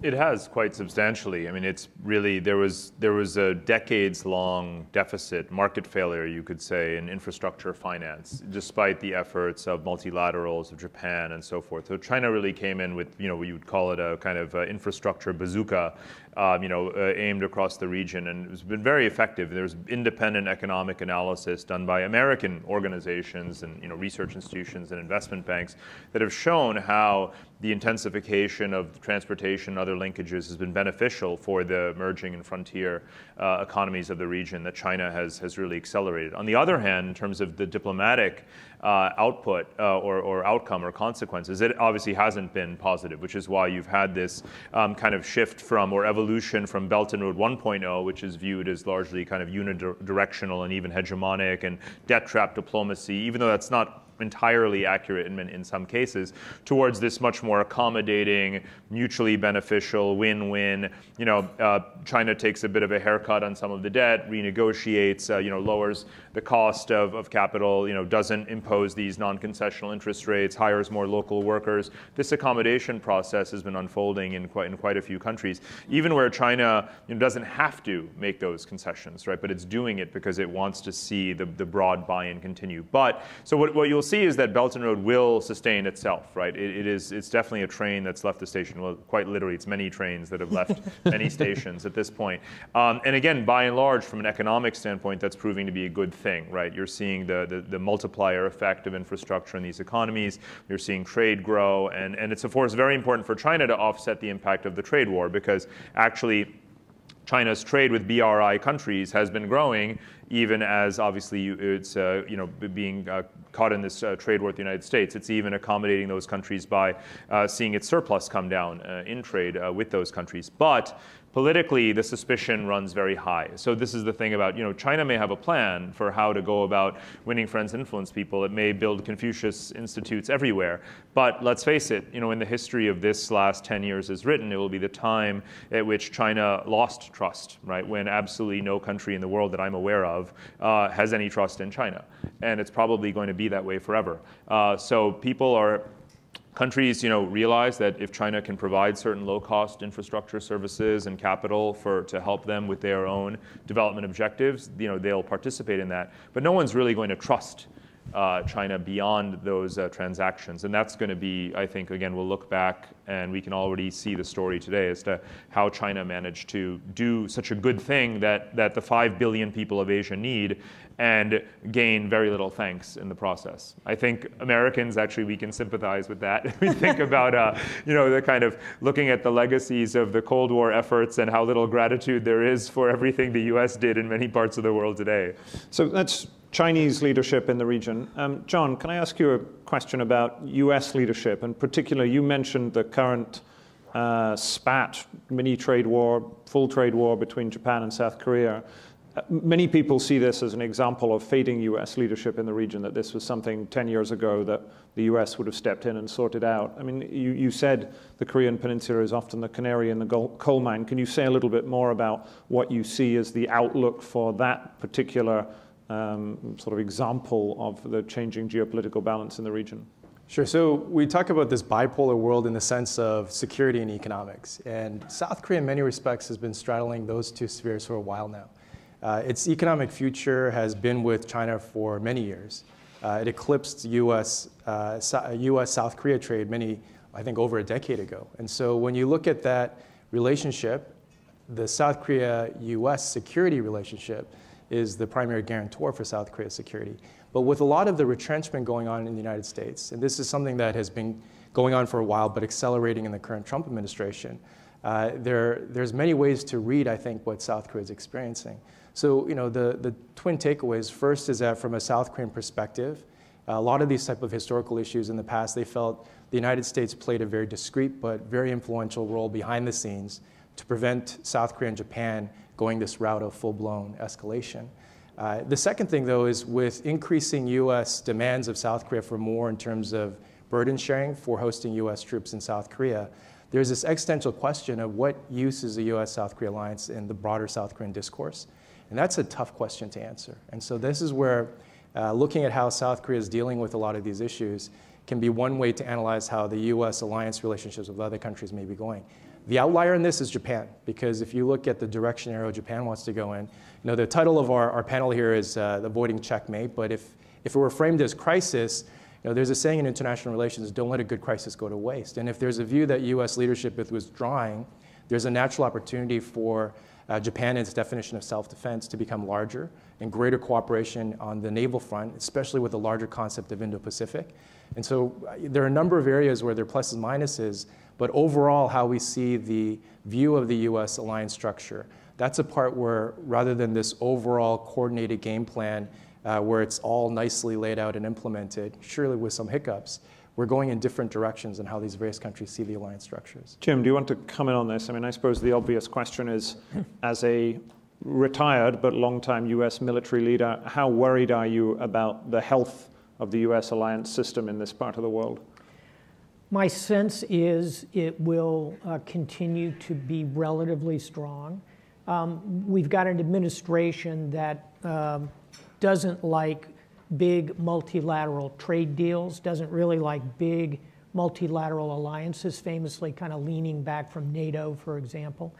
It has quite substantially. I mean, it's really there was there was a decades-long deficit, market failure, you could say, in infrastructure finance, despite the efforts of multilaterals of Japan and so forth. So China really came in with, you know, what you would call it a kind of uh, infrastructure bazooka, um, you know, uh, aimed across the region, and it's been very effective. There's independent economic analysis done by American organizations and you know research institutions and investment banks that have shown how the intensification of transportation and other linkages has been beneficial for the emerging and frontier uh, economies of the region that China has, has really accelerated. On the other hand, in terms of the diplomatic uh, output uh, or, or, outcome or consequences, it obviously hasn't been positive, which is why you've had this um, kind of shift from or evolution from Belt and Road 1.0, which is viewed as largely kind of unidirectional and even hegemonic and debt trap diplomacy, even though that's not entirely accurate in, in some cases, towards this much more accommodating, mutually beneficial, win-win. You know, uh, China takes a bit of a haircut on some of the debt, renegotiates, uh, you know, lowers the cost of, of capital, you know, doesn't impose these non-concessional interest rates, hires more local workers. This accommodation process has been unfolding in quite, in quite a few countries, even where China you know, doesn't have to make those concessions, right? But it's doing it because it wants to see the, the broad buy-in continue. But, so what, what you'll see is that Belt and Road will sustain itself, right? It, it is, it's definitely a train that's left the station. Well, quite literally, it's many trains that have left (laughs) many stations at this point. Um, and again, by and large, from an economic standpoint, that's proving to be a good thing, right? You're seeing the, the, the multiplier effect of infrastructure in these economies. You're seeing trade grow, and, and it's of course very important for China to offset the impact of the trade war because actually China's trade with BRI countries has been growing, even as obviously it's uh, you know being uh, caught in this uh, trade war with the United States. It's even accommodating those countries by uh, seeing its surplus come down uh, in trade uh, with those countries. But politically, the suspicion runs very high. So this is the thing about, you know, China may have a plan for how to go about winning friends, and influence people. It may build Confucius institutes everywhere. But let's face it, you know, in the history of this last 10 years is written, it will be the time at which China lost trust, right? When absolutely no country in the world that I'm aware of uh, has any trust in China. And it's probably going to be that way forever. Uh, so people are countries you know, realize that if China can provide certain low-cost infrastructure services and capital for, to help them with their own development objectives, you know, they'll participate in that. But no one's really going to trust uh, China beyond those uh, transactions. And that's going to be, I think, again, we'll look back and we can already see the story today as to how China managed to do such a good thing that, that the 5 billion people of Asia need and gain very little thanks in the process. I think Americans actually we can sympathize with that. (laughs) we think about uh, you know the kind of looking at the legacies of the Cold War efforts and how little gratitude there is for everything the U.S. did in many parts of the world today. So that's Chinese leadership in the region. Um, John, can I ask you a question about U.S. leadership? In particular, you mentioned the current uh, spat, mini trade war, full trade war between Japan and South Korea. Many people see this as an example of fading US leadership in the region, that this was something 10 years ago that the US would have stepped in and sorted out. I mean, you, you said the Korean Peninsula is often the canary in the coal mine. Can you say a little bit more about what you see as the outlook for that particular um, sort of example of the changing geopolitical balance in the region? Sure. So we talk about this bipolar world in the sense of security and economics. And South Korea, in many respects, has been straddling those two spheres for a while now. Uh, its economic future has been with China for many years. Uh, it eclipsed US, uh, US South Korea trade many, I think, over a decade ago. And so when you look at that relationship, the South Korea US security relationship is the primary guarantor for South Korea's security. But with a lot of the retrenchment going on in the United States, and this is something that has been going on for a while but accelerating in the current Trump administration, uh, there, there's many ways to read, I think, what South Korea is experiencing. So, you know, the, the twin takeaways first is that from a South Korean perspective, a lot of these type of historical issues in the past, they felt the United States played a very discreet but very influential role behind the scenes to prevent South Korea and Japan going this route of full-blown escalation. Uh, the second thing, though, is with increasing U.S. demands of South Korea for more in terms of burden sharing for hosting U.S. troops in South Korea, there's this existential question of what use is the U.S.-South Korea alliance in the broader South Korean discourse. And that's a tough question to answer. And so this is where uh, looking at how South Korea is dealing with a lot of these issues can be one way to analyze how the US alliance relationships with other countries may be going. The outlier in this is Japan, because if you look at the direction arrow Japan wants to go in, you know, the title of our, our panel here is uh, Avoiding Checkmate, but if, if it were framed as crisis, you know, there's a saying in international relations, don't let a good crisis go to waste. And if there's a view that US leadership is withdrawing, there's a natural opportunity for uh, Japan and its definition of self-defense to become larger and greater cooperation on the naval front, especially with the larger concept of Indo-Pacific. And so uh, there are a number of areas where there are pluses and minuses, but overall how we see the view of the US alliance structure, that's a part where rather than this overall coordinated game plan uh, where it's all nicely laid out and implemented, surely with some hiccups, we're going in different directions in how these various countries see the alliance structures. Jim, do you want to comment on this? I mean, I suppose the obvious question is, as a retired but long-time U.S. military leader, how worried are you about the health of the U.S. alliance system in this part of the world? My sense is it will uh, continue to be relatively strong. Um, we've got an administration that um, doesn't like big multilateral trade deals, doesn't really like big multilateral alliances, famously kind of leaning back from NATO, for example.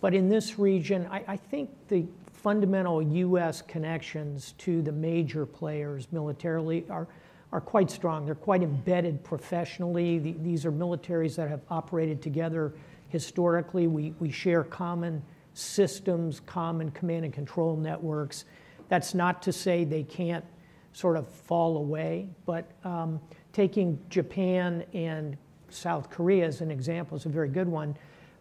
But in this region, I, I think the fundamental U.S. connections to the major players militarily are, are quite strong. They're quite embedded professionally. The, these are militaries that have operated together historically. We, we share common systems, common command and control networks. That's not to say they can't sort of fall away. But um, taking Japan and South Korea as an example is a very good one.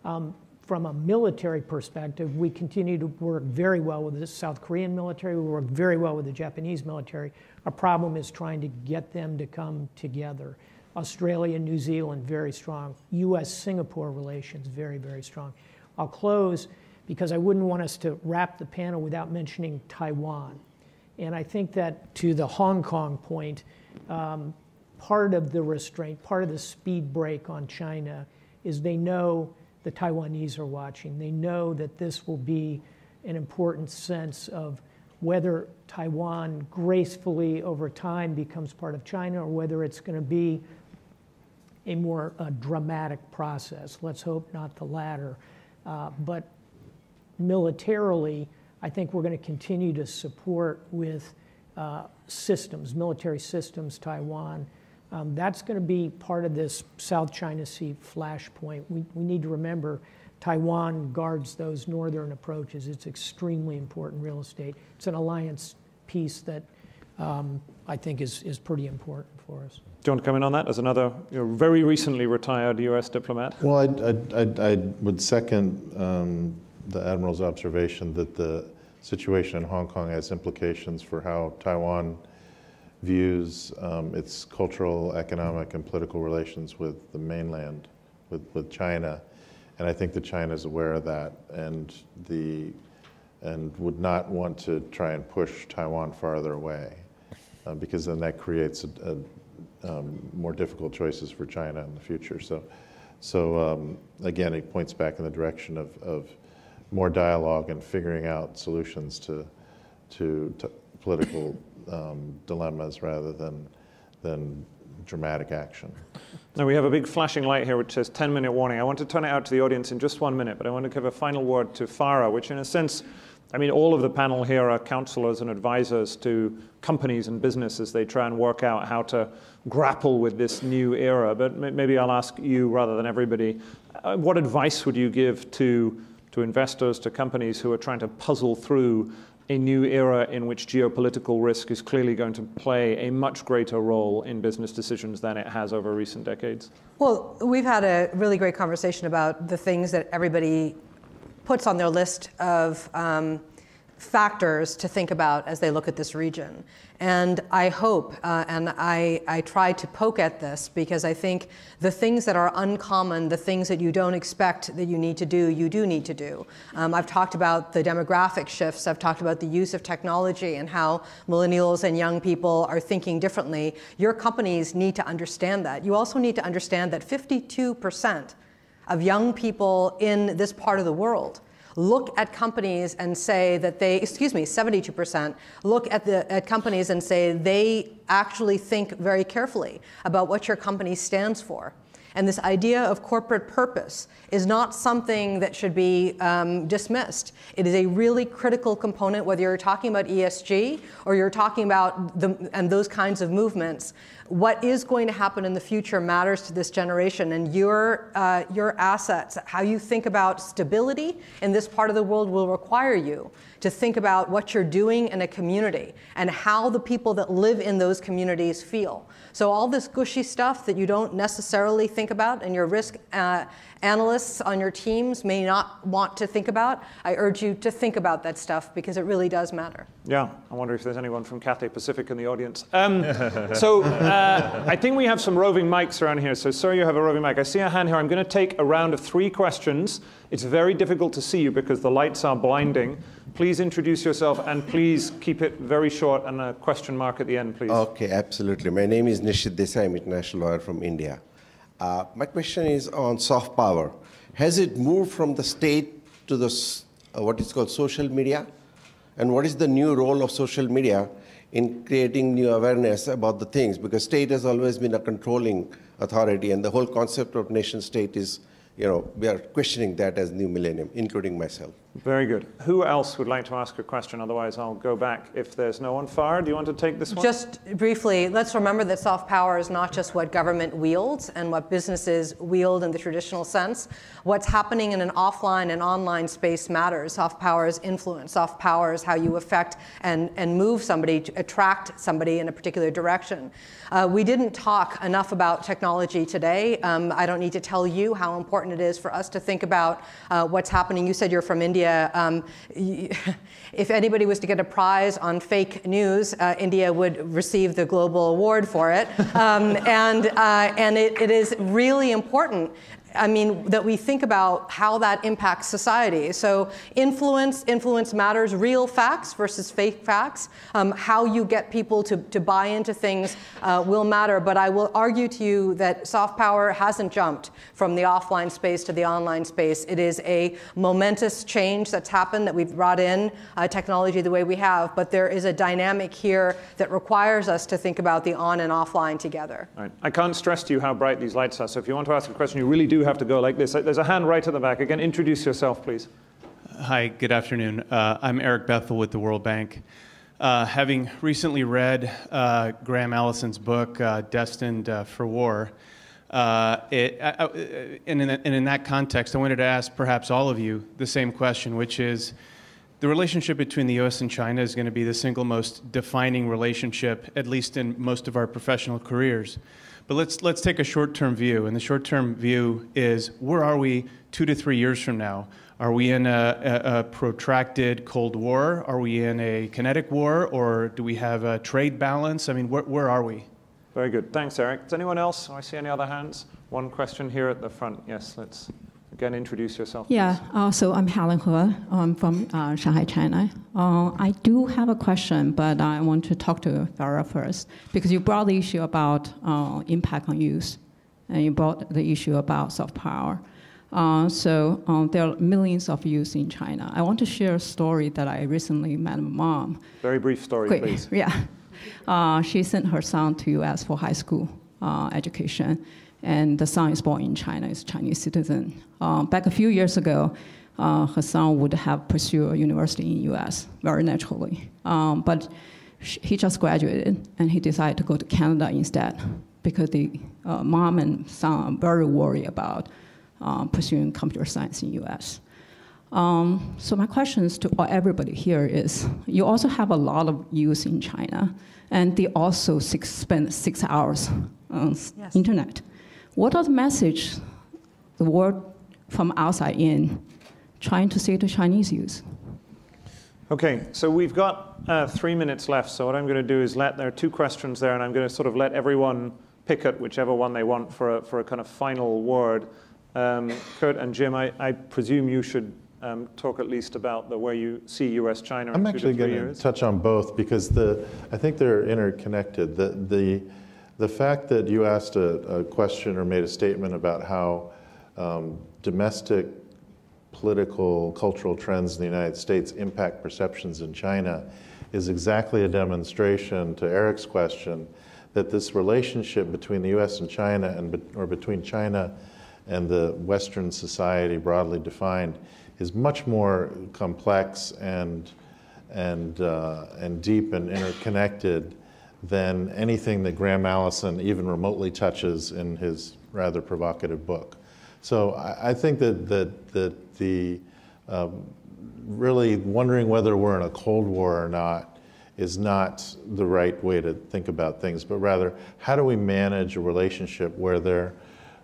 Um, from a military perspective, we continue to work very well with the South Korean military. We work very well with the Japanese military. Our problem is trying to get them to come together. Australia, New Zealand, very strong. US Singapore relations, very, very strong. I'll close because I wouldn't want us to wrap the panel without mentioning Taiwan. And I think that to the Hong Kong point, um, part of the restraint, part of the speed brake on China is they know the Taiwanese are watching. They know that this will be an important sense of whether Taiwan gracefully over time becomes part of China or whether it's going to be a more uh, dramatic process. Let's hope not the latter. Uh, but militarily, I think we're going to continue to support with uh, systems, military systems, Taiwan. Um, that's going to be part of this South China Sea flashpoint. We, we need to remember Taiwan guards those northern approaches. It's extremely important real estate. It's an alliance piece that um, I think is, is pretty important for us. Do you want to come in on that as another you know, very recently retired U.S. diplomat? Well, I, I, I would second um, the Admiral's observation that the situation in Hong Kong has implications for how Taiwan views um, its cultural, economic, and political relations with the mainland, with, with China. And I think that China is aware of that and, the, and would not want to try and push Taiwan farther away, uh, because then that creates a, a um, more difficult choices for China in the future. So, so um, again, it points back in the direction of, of more dialogue and figuring out solutions to, to, to political um, dilemmas rather than, than dramatic action. Now we have a big flashing light here which says 10 minute warning. I want to turn it out to the audience in just one minute, but I want to give a final word to Farah, which in a sense I mean, all of the panel here are counselors and advisors to companies and businesses as they try and work out how to grapple with this new era. But maybe I'll ask you rather than everybody, uh, what advice would you give to, to investors, to companies who are trying to puzzle through a new era in which geopolitical risk is clearly going to play a much greater role in business decisions than it has over recent decades? Well, we've had a really great conversation about the things that everybody puts on their list of um, factors to think about as they look at this region. And I hope, uh, and I, I try to poke at this because I think the things that are uncommon, the things that you don't expect that you need to do, you do need to do. Um, I've talked about the demographic shifts, I've talked about the use of technology and how millennials and young people are thinking differently. Your companies need to understand that. You also need to understand that 52% of young people in this part of the world look at companies and say that they, excuse me, 72% look at, the, at companies and say they actually think very carefully about what your company stands for. And this idea of corporate purpose is not something that should be um, dismissed. It is a really critical component, whether you're talking about ESG or you're talking about the, and those kinds of movements. What is going to happen in the future matters to this generation, and your, uh, your assets, how you think about stability in this part of the world will require you to think about what you're doing in a community and how the people that live in those communities feel. So all this gushy stuff that you don't necessarily think about and your risk uh, analysts on your teams may not want to think about, I urge you to think about that stuff because it really does matter. Yeah, I wonder if there's anyone from Cathay Pacific in the audience. Um, (laughs) so uh, I think we have some roving mics around here. So sir, you have a roving mic. I see a hand here. I'm going to take a round of three questions. It's very difficult to see you because the lights are blinding. Please introduce yourself and please keep it very short and a question mark at the end, please. Okay, absolutely. My name is Nishith Desai. I'm an international lawyer from India. Uh, my question is on soft power. Has it moved from the state to the, uh, what is called social media? And what is the new role of social media in creating new awareness about the things? Because state has always been a controlling authority, and the whole concept of nation state is you know, we are questioning that as new millennium, including myself. Very good. Who else would like to ask a question? Otherwise, I'll go back if there's no one. Far, do you want to take this one? Just briefly, let's remember that soft power is not just what government wields and what businesses wield in the traditional sense. What's happening in an offline and online space matters. Soft power is influence. Soft power is how you affect and, and move somebody, to attract somebody in a particular direction. Uh, we didn't talk enough about technology today. Um, I don't need to tell you how important it is for us to think about uh, what's happening. You said you're from India. Um, (laughs) if anybody was to get a prize on fake news, uh, India would receive the global award for it. Um, (laughs) and uh, and it, it is really important I mean, that we think about how that impacts society. So influence, influence matters, real facts versus fake facts. Um, how you get people to, to buy into things uh, will matter. But I will argue to you that soft power hasn't jumped from the offline space to the online space. It is a momentous change that's happened that we've brought in uh, technology the way we have. But there is a dynamic here that requires us to think about the on and offline together. Right. I can't stress to you how bright these lights are. So if you want to ask a question, you really do have to go like this. There's a hand right at the back. Again, introduce yourself, please. Hi, good afternoon. Uh, I'm Eric Bethel with the World Bank. Uh, having recently read uh, Graham Allison's book, uh, Destined uh, for War, uh, it, and, in, and in that context, I wanted to ask perhaps all of you the same question, which is the relationship between the US and China is going to be the single most defining relationship, at least in most of our professional careers. But let's, let's take a short term view. And the short term view is where are we two to three years from now? Are we in a, a, a, protracted Cold War? Are we in a kinetic war? Or do we have a trade balance? I mean, where, where are we? Very good. Thanks, Eric. Does anyone else? Do I see any other hands? One question here at the front. Yes, let's. Again, introduce yourself. Yeah, uh, so I'm Helen He I'm from uh, Shanghai, China. Uh, I do have a question, but I want to talk to Farah first because you brought the issue about uh, impact on youth, and you brought the issue about soft power. Uh, so um, there are millions of youth in China. I want to share a story that I recently met my mom. Very brief story, Quick, please. (laughs) Yeah. Uh, she sent her son to U.S. for high school education and the son is born in China, is a Chinese citizen. Uh, back a few years ago, uh, her son would have pursued a university in U.S. very naturally, um, but he just graduated and he decided to go to Canada instead because the uh, mom and son are very worried about uh, pursuing computer science in U.S. Um, so my questions to everybody here is: you also have a lot of youth in China, and they also six, spend six hours on yes. internet. What are the message the world from outside in trying to say to Chinese youth? Okay, so we've got uh, three minutes left. So what I'm going to do is let there are two questions there, and I'm going to sort of let everyone pick at whichever one they want for a, for a kind of final word. Um, Kurt and Jim, I, I presume you should um, talk at least about the way you see U.S.-China. I'm actually going to touch on both because the I think they're interconnected. The the the fact that you asked a, a question or made a statement about how um, domestic political, cultural trends in the United States impact perceptions in China is exactly a demonstration to Eric's question that this relationship between the US and China, and, or between China and the Western society broadly defined, is much more complex and, and, uh, and deep and interconnected than anything that Graham Allison even remotely touches in his rather provocative book. So I, I think that, that, that the um, really wondering whether we're in a Cold War or not is not the right way to think about things, but rather how do we manage a relationship where there,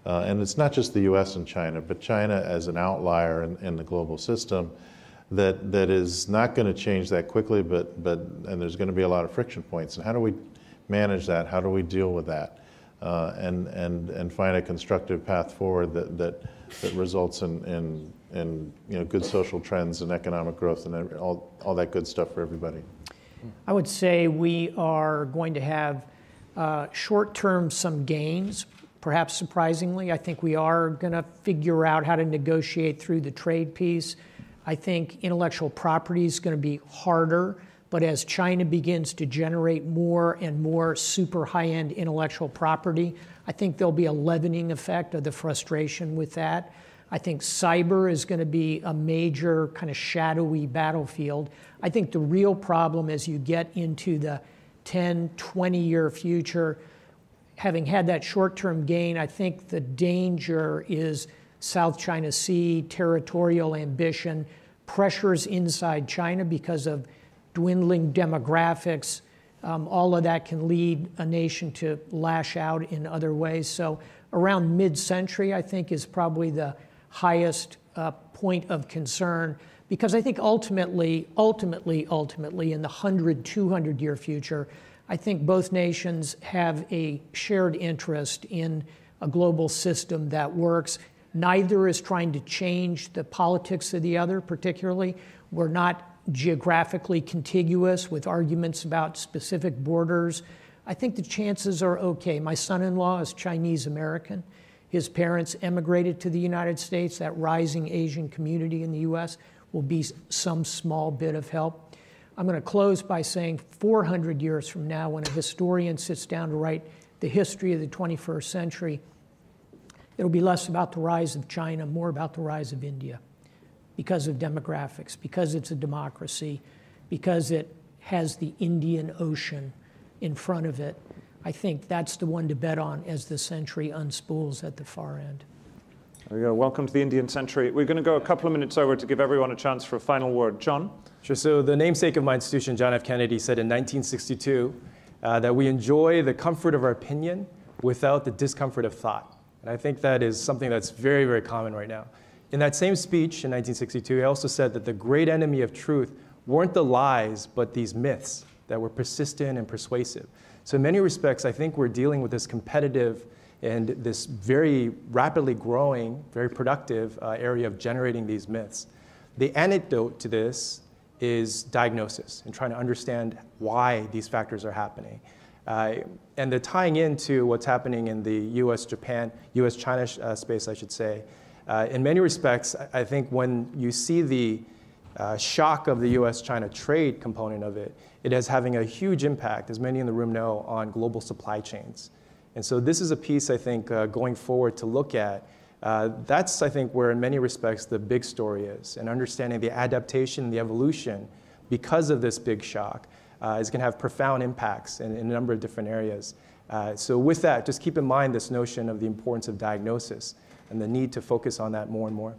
uh, and it's not just the US and China, but China as an outlier in, in the global system, that, that is not going to change that quickly, but, but, and there's going to be a lot of friction points. And how do we manage that? How do we deal with that? Uh, and, and, and find a constructive path forward that, that, that results in, in, in you know, good social trends and economic growth and all, all that good stuff for everybody. I would say we are going to have uh, short term some gains, perhaps surprisingly. I think we are going to figure out how to negotiate through the trade piece. I think intellectual property is going to be harder, but as China begins to generate more and more super high end intellectual property, I think there'll be a leavening effect of the frustration with that. I think cyber is going to be a major kind of shadowy battlefield. I think the real problem as you get into the 10, 20 year future, having had that short term gain, I think the danger is South China Sea, territorial ambition, pressures inside China because of dwindling demographics. Um, all of that can lead a nation to lash out in other ways. So, around mid century, I think, is probably the highest uh, point of concern because I think ultimately, ultimately, ultimately, in the 100, 200 year future, I think both nations have a shared interest in a global system that works. Neither is trying to change the politics of the other, particularly. We're not geographically contiguous with arguments about specific borders. I think the chances are okay. My son in law is Chinese American. His parents emigrated to the United States. That rising Asian community in the US will be some small bit of help. I'm going to close by saying 400 years from now, when a historian sits down to write the history of the 21st century, it'll be less about the rise of China, more about the rise of India because of demographics, because it's a democracy, because it has the Indian Ocean in front of it. I think that's the one to bet on as the century unspools at the far end. There we go. Welcome to the Indian century. We're going to go a couple of minutes over to give everyone a chance for a final word. John? Sure. So, the namesake of my institution, John F. Kennedy, said in 1962 uh, that we enjoy the comfort of our opinion without the discomfort of thought. And I think that is something that's very, very common right now. In that same speech in 1962, he also said that the great enemy of truth weren't the lies, but these myths that were persistent and persuasive. So, in many respects, I think we're dealing with this competitive and this very rapidly growing, very productive uh, area of generating these myths. The antidote to this is diagnosis and trying to understand why these factors are happening. Uh, and the tying into what's happening in the US Japan, US China uh, space, I should say. Uh, in many respects, I think when you see the uh, shock of the US China trade component of it, it is having a huge impact, as many in the room know, on global supply chains. And so this is a piece I think uh, going forward to look at. Uh, that's, I think, where in many respects the big story is, and understanding the adaptation, the evolution, because of this big shock, uh, is going to have profound impacts in, in, a number of different areas. Uh, so with that, just keep in mind this notion of the importance of diagnosis and the need to focus on that more and more.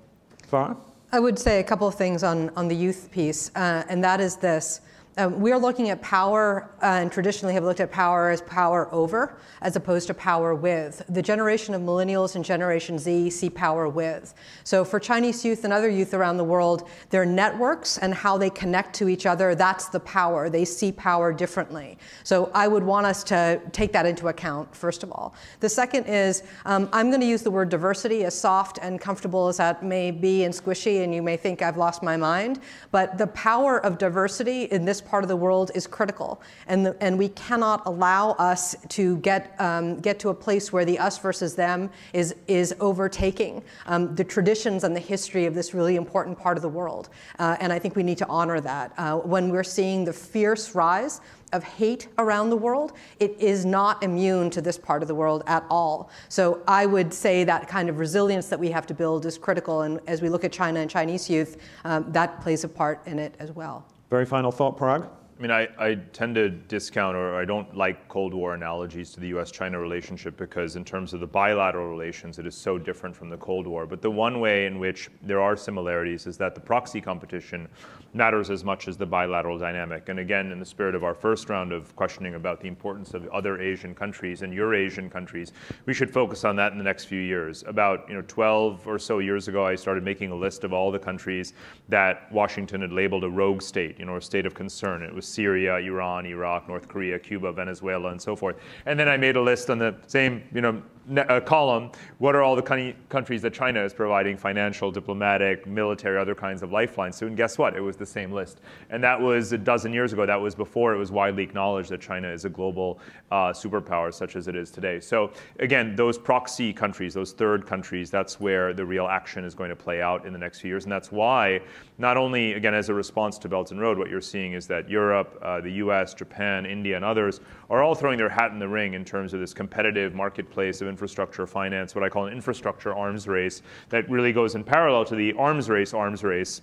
Farah? I would say a couple of things on, on the youth piece, uh, and that is this. Um, we are looking at power, uh, and traditionally have looked at power as power over, as opposed to power with. The generation of millennials and Generation Z see power with. So for Chinese youth and other youth around the world, their networks and how they connect to each other, that's the power. They see power differently. So I would want us to take that into account, first of all. The second is, um, I'm going to use the word diversity, as soft and comfortable as that may be and squishy, and you may think I've lost my mind, but the power of diversity in this part of the world is critical. And, the, and we cannot allow us to get, um, get to a place where the us versus them is, is overtaking um, the traditions and the history of this really important part of the world. Uh, and I think we need to honor that. Uh, when we're seeing the fierce rise of hate around the world, it is not immune to this part of the world at all. So I would say that kind of resilience that we have to build is critical. And as we look at China and Chinese youth, um, that plays a part in it as well. Very final thought, Parag? I mean, I, I tend to discount or I don't like Cold War analogies to the US China relationship because, in terms of the bilateral relations, it is so different from the Cold War. But the one way in which there are similarities is that the proxy competition matters as much as the bilateral dynamic. And again, in the spirit of our first round of questioning about the importance of other Asian countries and Eurasian countries, we should focus on that in the next few years. About you know, 12 or so years ago, I started making a list of all the countries that Washington had labeled a rogue state, you know, a state of concern. It was Syria, Iran, Iraq, North Korea, Cuba, Venezuela, and so forth. And then I made a list on the same, you know, uh, column, what are all the countries that China is providing financial, diplomatic, military, other kinds of lifelines to? And guess what? It was the same list. And that was a dozen years ago. That was before it was widely acknowledged that China is a global uh, superpower such as it is today. So again, those proxy countries, those third countries, that's where the real action is going to play out in the next few years. And that's why, not only, again, as a response to Belt and Road, what you're seeing is that Europe, uh, the US, Japan, India, and others are all throwing their hat in the ring in terms of this competitive marketplace of infrastructure finance, what I call an infrastructure arms race that really goes in parallel to the arms race arms race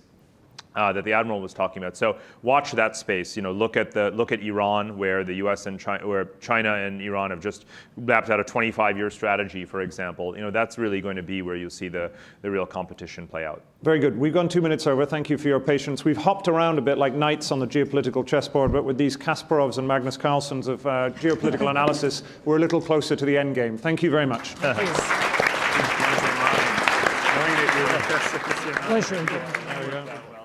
uh, that the admiral was talking about. So watch that space. You know, look at the look at Iran, where the U.S. and China, where China and Iran have just mapped out a 25-year strategy, for example. You know, that's really going to be where you'll see the the real competition play out. Very good. We've gone two minutes over. Thank you for your patience. We've hopped around a bit like knights on the geopolitical chessboard, but with these Kasparovs and Magnus Carlsens of uh, geopolitical analysis, we're a little closer to the end game. Thank you very much. (laughs) Pleasure.